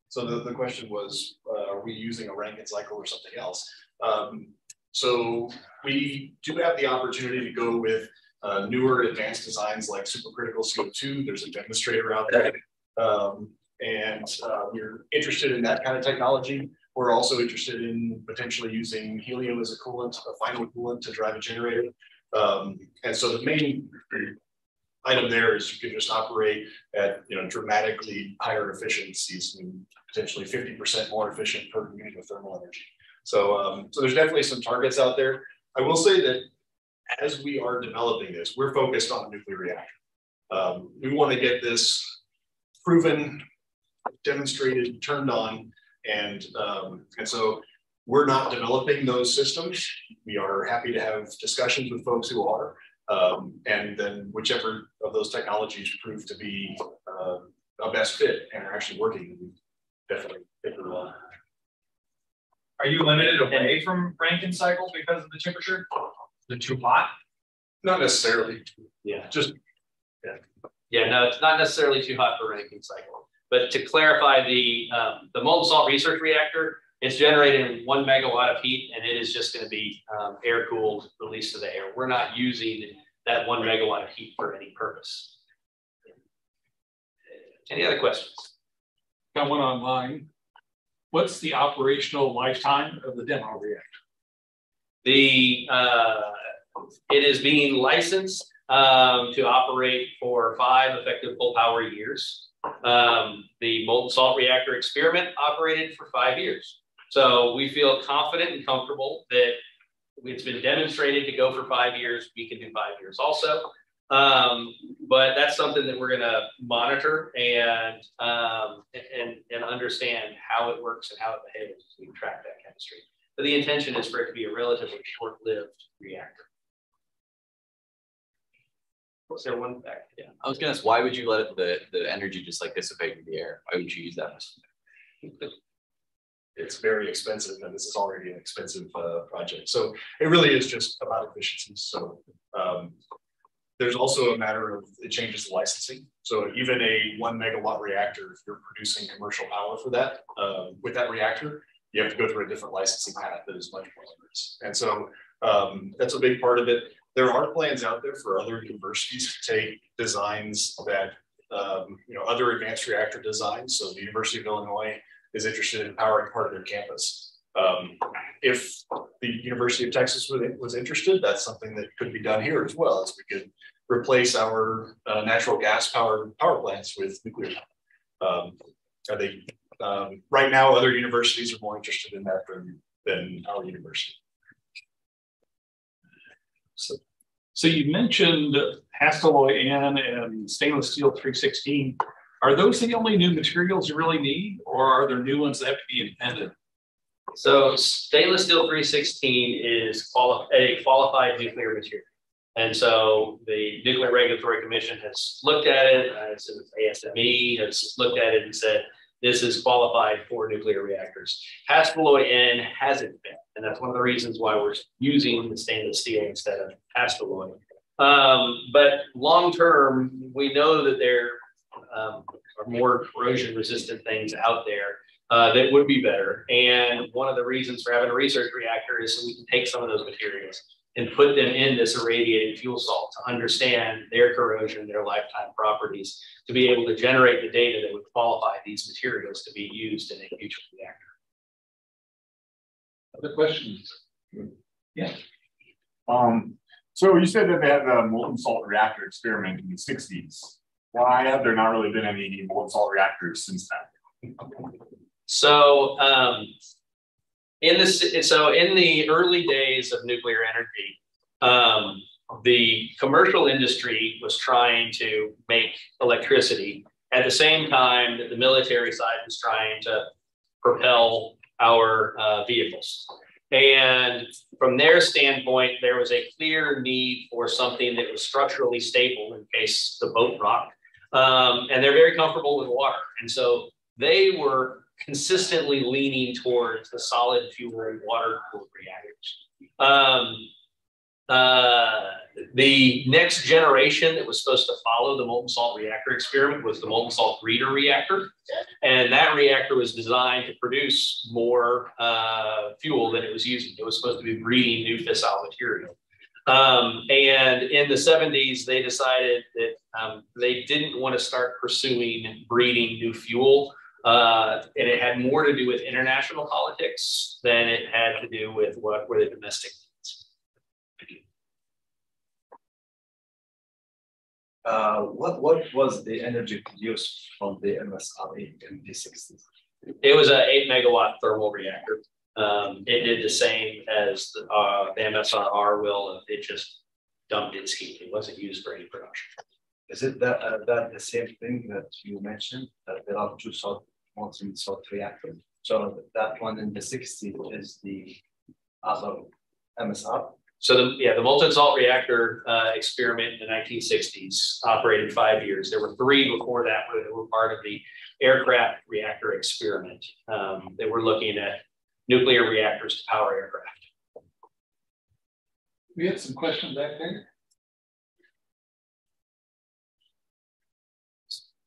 So the, the question was, uh, are we using a Rankine cycle or something else? Um, so we do have the opportunity to go with uh, newer advanced designs like supercritical CO2. There's a demonstrator out there. Um, and uh, we're interested in that kind of technology. We're also interested in potentially using helium as a coolant, a final coolant to drive a generator. Um, and so the main item there is you can just operate at you know dramatically higher efficiencies, and potentially 50% more efficient per unit of thermal energy. So, um, so there's definitely some targets out there. I will say that as we are developing this, we're focused on nuclear reactor. Um, we want to get this proven, demonstrated, turned on, and um, and so we're not developing those systems. We are happy to have discussions with folks who are, um, and then whichever of those technologies prove to be uh, a best fit and are actually working, we definitely pick them up. Are you limited away from Rankine cycles because of the temperature? The too hot? Not necessarily. Yeah. Just yeah. Yeah, no, it's not necessarily too hot for Rankine cycle. But to clarify, the um, the molten salt research reactor it's generating one megawatt of heat, and it is just going to be um, air cooled, released to the air. We're not using that one megawatt of heat for any purpose. Any other questions? Got one online. What's the operational lifetime of the demo reactor? The uh, it is being licensed um, to operate for five effective full power years. Um, the molten salt reactor experiment operated for five years. So we feel confident and comfortable that it's been demonstrated to go for five years. We can do five years also. Um, but that's something that we're going to monitor and, um, and, and understand how it works and how it behaves as we track that chemistry. But the intention is for it to be a relatively short-lived reactor. Was there one back? Yeah. I was gonna ask, why would you let the, the energy just like dissipate in the air? Why would you use that? It's very expensive and this is already an expensive uh, project. So it really is just about efficiency. So um, there's also a matter of it changes the licensing. So even a one megawatt reactor, if you're producing commercial power for that, uh, with that reactor, you have to go through a different licensing path that is much more onerous. And so um, that's a big part of it. There are plans out there for other universities to take designs that, um, you know, other advanced reactor designs. So the University of Illinois is interested in powering part of their campus. Um, if the University of Texas was interested, that's something that could be done here as well, as we could replace our uh, natural gas powered power plants with nuclear. Um, are they um, right now? Other universities are more interested in that than, than our university. So, so you mentioned Hastelloy N and stainless steel 316. Are those the only new materials you really need, or are there new ones that have to be invented? So stainless steel 316 is quali a qualified nuclear material. And so the Nuclear Regulatory Commission has looked at it, uh, ASME has looked at it and said, this is qualified for nuclear reactors. Hastelloy N hasn't been, and that's one of the reasons why we're using the stainless steel instead of Hastelloy. Um, but long term, we know that there um, are more corrosion resistant things out there uh, that would be better. And one of the reasons for having a research reactor is so we can take some of those materials and put them in this irradiated fuel salt to understand their corrosion, their lifetime properties, to be able to generate the data that would qualify these materials to be used in a future reactor. Other questions? Yeah. Um, so you said that they had the molten salt reactor experiment in the 60s. Why have there not really been any molten salt reactors since then? So um, in this, so in the early days of nuclear energy, um, the commercial industry was trying to make electricity at the same time that the military side was trying to propel our uh, vehicles. And from their standpoint, there was a clear need for something that was structurally stable in case the boat rocked um, and they're very comfortable with water. And so they were consistently leaning towards the solid fuel water cooled reactors. Um, uh, The next generation that was supposed to follow the molten salt reactor experiment was the molten salt breeder reactor. And that reactor was designed to produce more uh, fuel than it was using. It was supposed to be breeding new fissile material. Um, and in the 70s, they decided that um, they didn't want to start pursuing breeding new fuel. Uh, and it had more to do with international politics than it had to do with what were the domestic needs. Uh, what what was the energy produced from the MSRE in the 60s? It was an eight megawatt thermal reactor. Um, it did the same as the, uh, the will. It just dumped its heat. It wasn't used for any production. Is it that, uh, that the same thing that you mentioned that there are two salt molten salt reactors? So that one in the 60s is the other MSR. So the yeah the molten salt reactor uh, experiment in the 1960s operated five years. There were three before that that were part of the aircraft reactor experiment. Um, they were looking at nuclear reactors to power aircraft. We had some questions back there.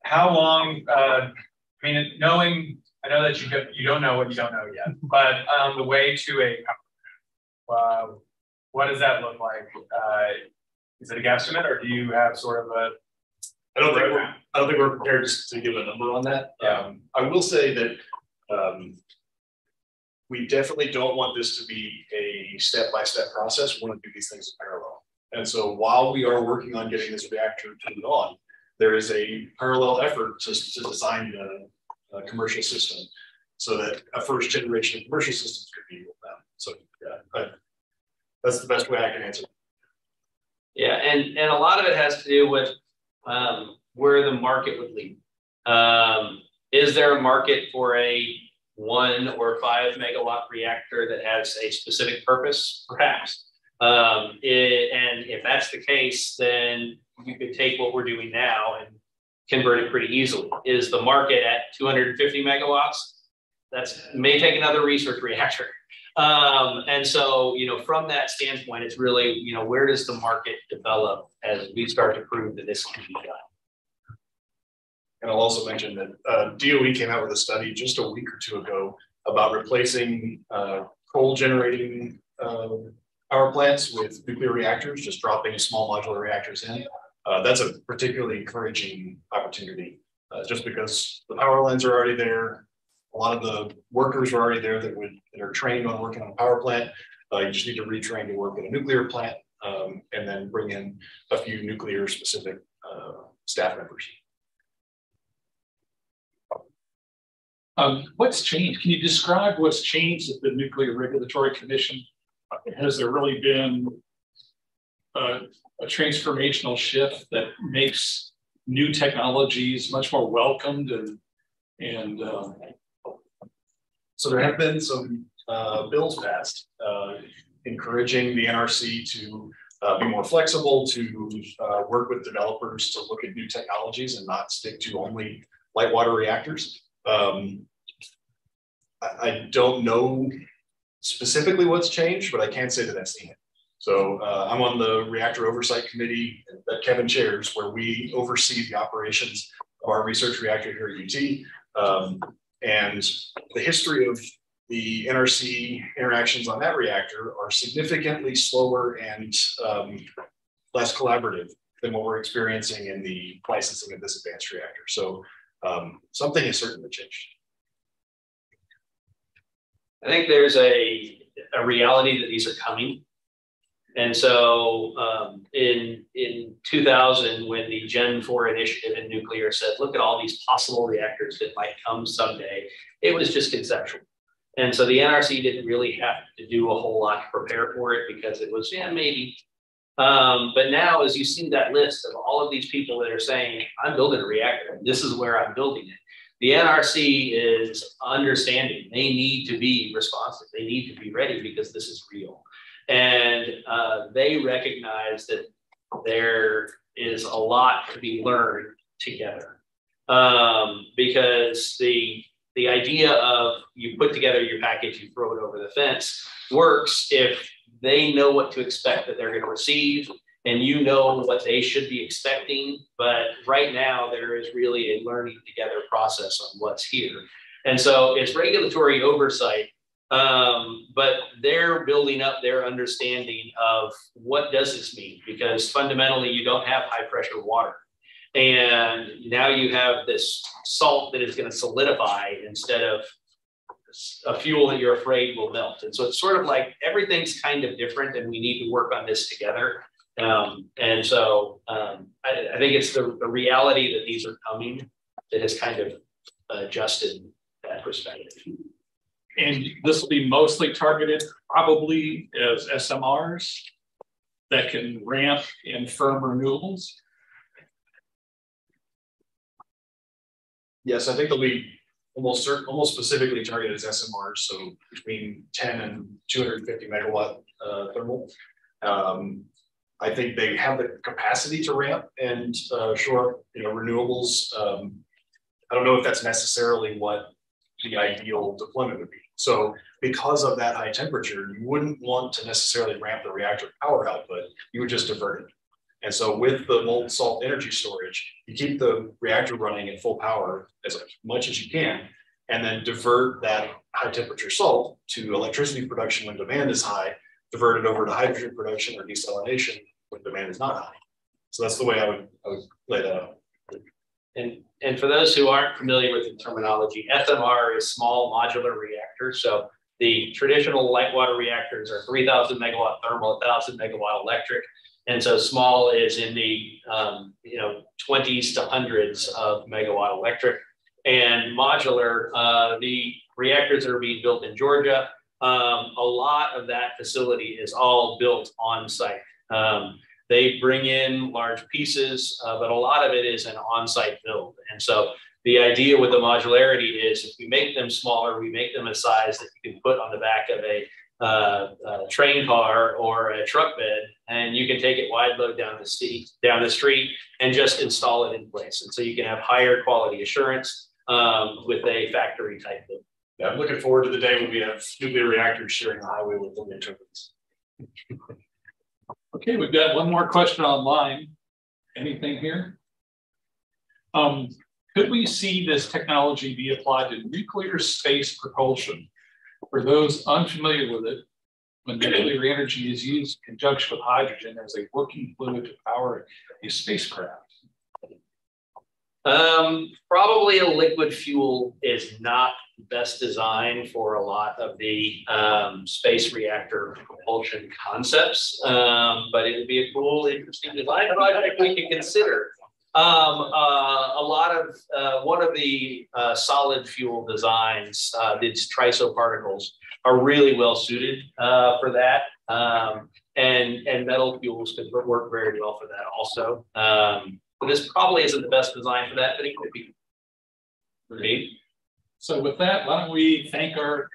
How long, uh, I mean, knowing, I know that you don't, you don't know what you don't know yet, but um, the way to a, uh, what does that look like? Uh, is it a guesstimate or do you have sort of a? I don't think we're, I don't think we're prepared to give a number on that. Yeah. Um, I will say that, um, we definitely don't want this to be a step-by-step process. We want to do these things in parallel. And so while we are working on getting this reactor turned on, there is a parallel effort to, to design a commercial system so that a first generation of commercial systems could be with them. So yeah, that's the best way I can answer. Yeah, and and a lot of it has to do with um, where the market would lead. Um, is there a market for a one or five megawatt reactor that has a specific purpose? Perhaps. Um, it, and if that's the case, then you could take what we're doing now and convert it pretty easily. Is the market at 250 megawatts? That's may take another research reactor. Um, and so, you know, from that standpoint, it's really, you know, where does the market develop as we start to prove that this can be done? And I'll also mention that uh, DOE came out with a study just a week or two ago about replacing uh, coal generating uh, power plants with nuclear reactors, just dropping small modular reactors in. Uh, that's a particularly encouraging opportunity uh, just because the power lines are already there. A lot of the workers are already there that would that are trained on working on a power plant. Uh, you just need to retrain to work at a nuclear plant um, and then bring in a few nuclear specific staff members. Um, what's changed? Can you describe what's changed at the Nuclear Regulatory Commission? Has there really been a, a transformational shift that makes new technologies much more welcomed and and uh, so there have been some uh, bills passed uh, encouraging the NRC to uh, be more flexible, to uh, work with developers to look at new technologies and not stick to only light water reactors. Um, I, I, don't know specifically what's changed, but I can't say that I've seen it. So uh, I'm on the reactor oversight committee that Kevin chairs, where we oversee the operations of our research reactor here at UT. Um, and the history of the NRC interactions on that reactor are significantly slower and um, less collaborative than what we're experiencing in the licensing of this advanced reactor. So um, something has certainly changed. I think there's a, a reality that these are coming. And so um, in, in 2000, when the Gen 4 initiative in nuclear said, look at all these possible reactors that might come someday, it was just conceptual. And so the NRC didn't really have to do a whole lot to prepare for it because it was, yeah, maybe. Um, but now, as you see that list of all of these people that are saying, I'm building a reactor, this is where I'm building it, the NRC is understanding they need to be responsive, they need to be ready because this is real. And uh, they recognize that there is a lot to be learned together. Um, because the the idea of you put together your package, you throw it over the fence works if they know what to expect that they're going to receive and you know what they should be expecting. But right now, there is really a learning together process on what's here. And so it's regulatory oversight, um, but they're building up their understanding of what does this mean? Because fundamentally, you don't have high pressure water. And now you have this salt that is going to solidify instead of a fuel that you're afraid will melt. And so it's sort of like everything's kind of different and we need to work on this together. Um, and so um, I, I, think it's the, the, reality that these are coming that has kind of adjusted that perspective. And this will be mostly targeted probably as SMRs that can ramp in firm renewables. Yes, I think they'll be almost almost specifically targeted as SMRs, so between 10 and 250 megawatt uh, thermal. Um, I think they have the capacity to ramp and uh, shore up, you know, renewables. Um, I don't know if that's necessarily what the ideal deployment would be. So because of that high temperature, you wouldn't want to necessarily ramp the reactor power output, you would just divert it. And so with the molten salt energy storage, you keep the reactor running at full power as much as you can, and then divert that high temperature salt to electricity production when demand is high, divert it over to hydrogen production or desalination when demand is not high. So that's the way I would, I would lay that out. And, and for those who aren't familiar with the terminology, SMR is small modular reactor. So the traditional light water reactors are 3000 megawatt thermal, 1000 megawatt electric. And so small is in the um, you know 20s to hundreds of megawatt electric. And modular, uh, the reactors that are being built in Georgia, um, a lot of that facility is all built on site. Um, they bring in large pieces, uh, but a lot of it is an on-site build. And so the idea with the modularity is if we make them smaller, we make them a size that you can put on the back of a uh, a train car or a truck bed, and you can take it wide load down the street, down the street, and just install it in place. And so you can have higher quality assurance um, with a factory type build. Yeah, I'm looking forward to the day when we have nuclear reactors sharing the highway with wind turbines. okay, we've got one more question online. Anything here? Um, could we see this technology be applied to nuclear space propulsion? For those unfamiliar with it, when nuclear energy is used in conjunction with hydrogen as a working fluid to power a spacecraft? Um, probably a liquid fuel is not best designed for a lot of the um, space reactor propulsion concepts, um, but it would be a cool, interesting design project we could consider. Um, uh, a lot of uh, one of the uh, solid fuel designs, uh, these triso particles, are really well suited uh, for that. Um, and, and metal fuels could work very well for that also. Um, this probably isn't the best design for that, but it could be. Great. So with that, why don't we thank our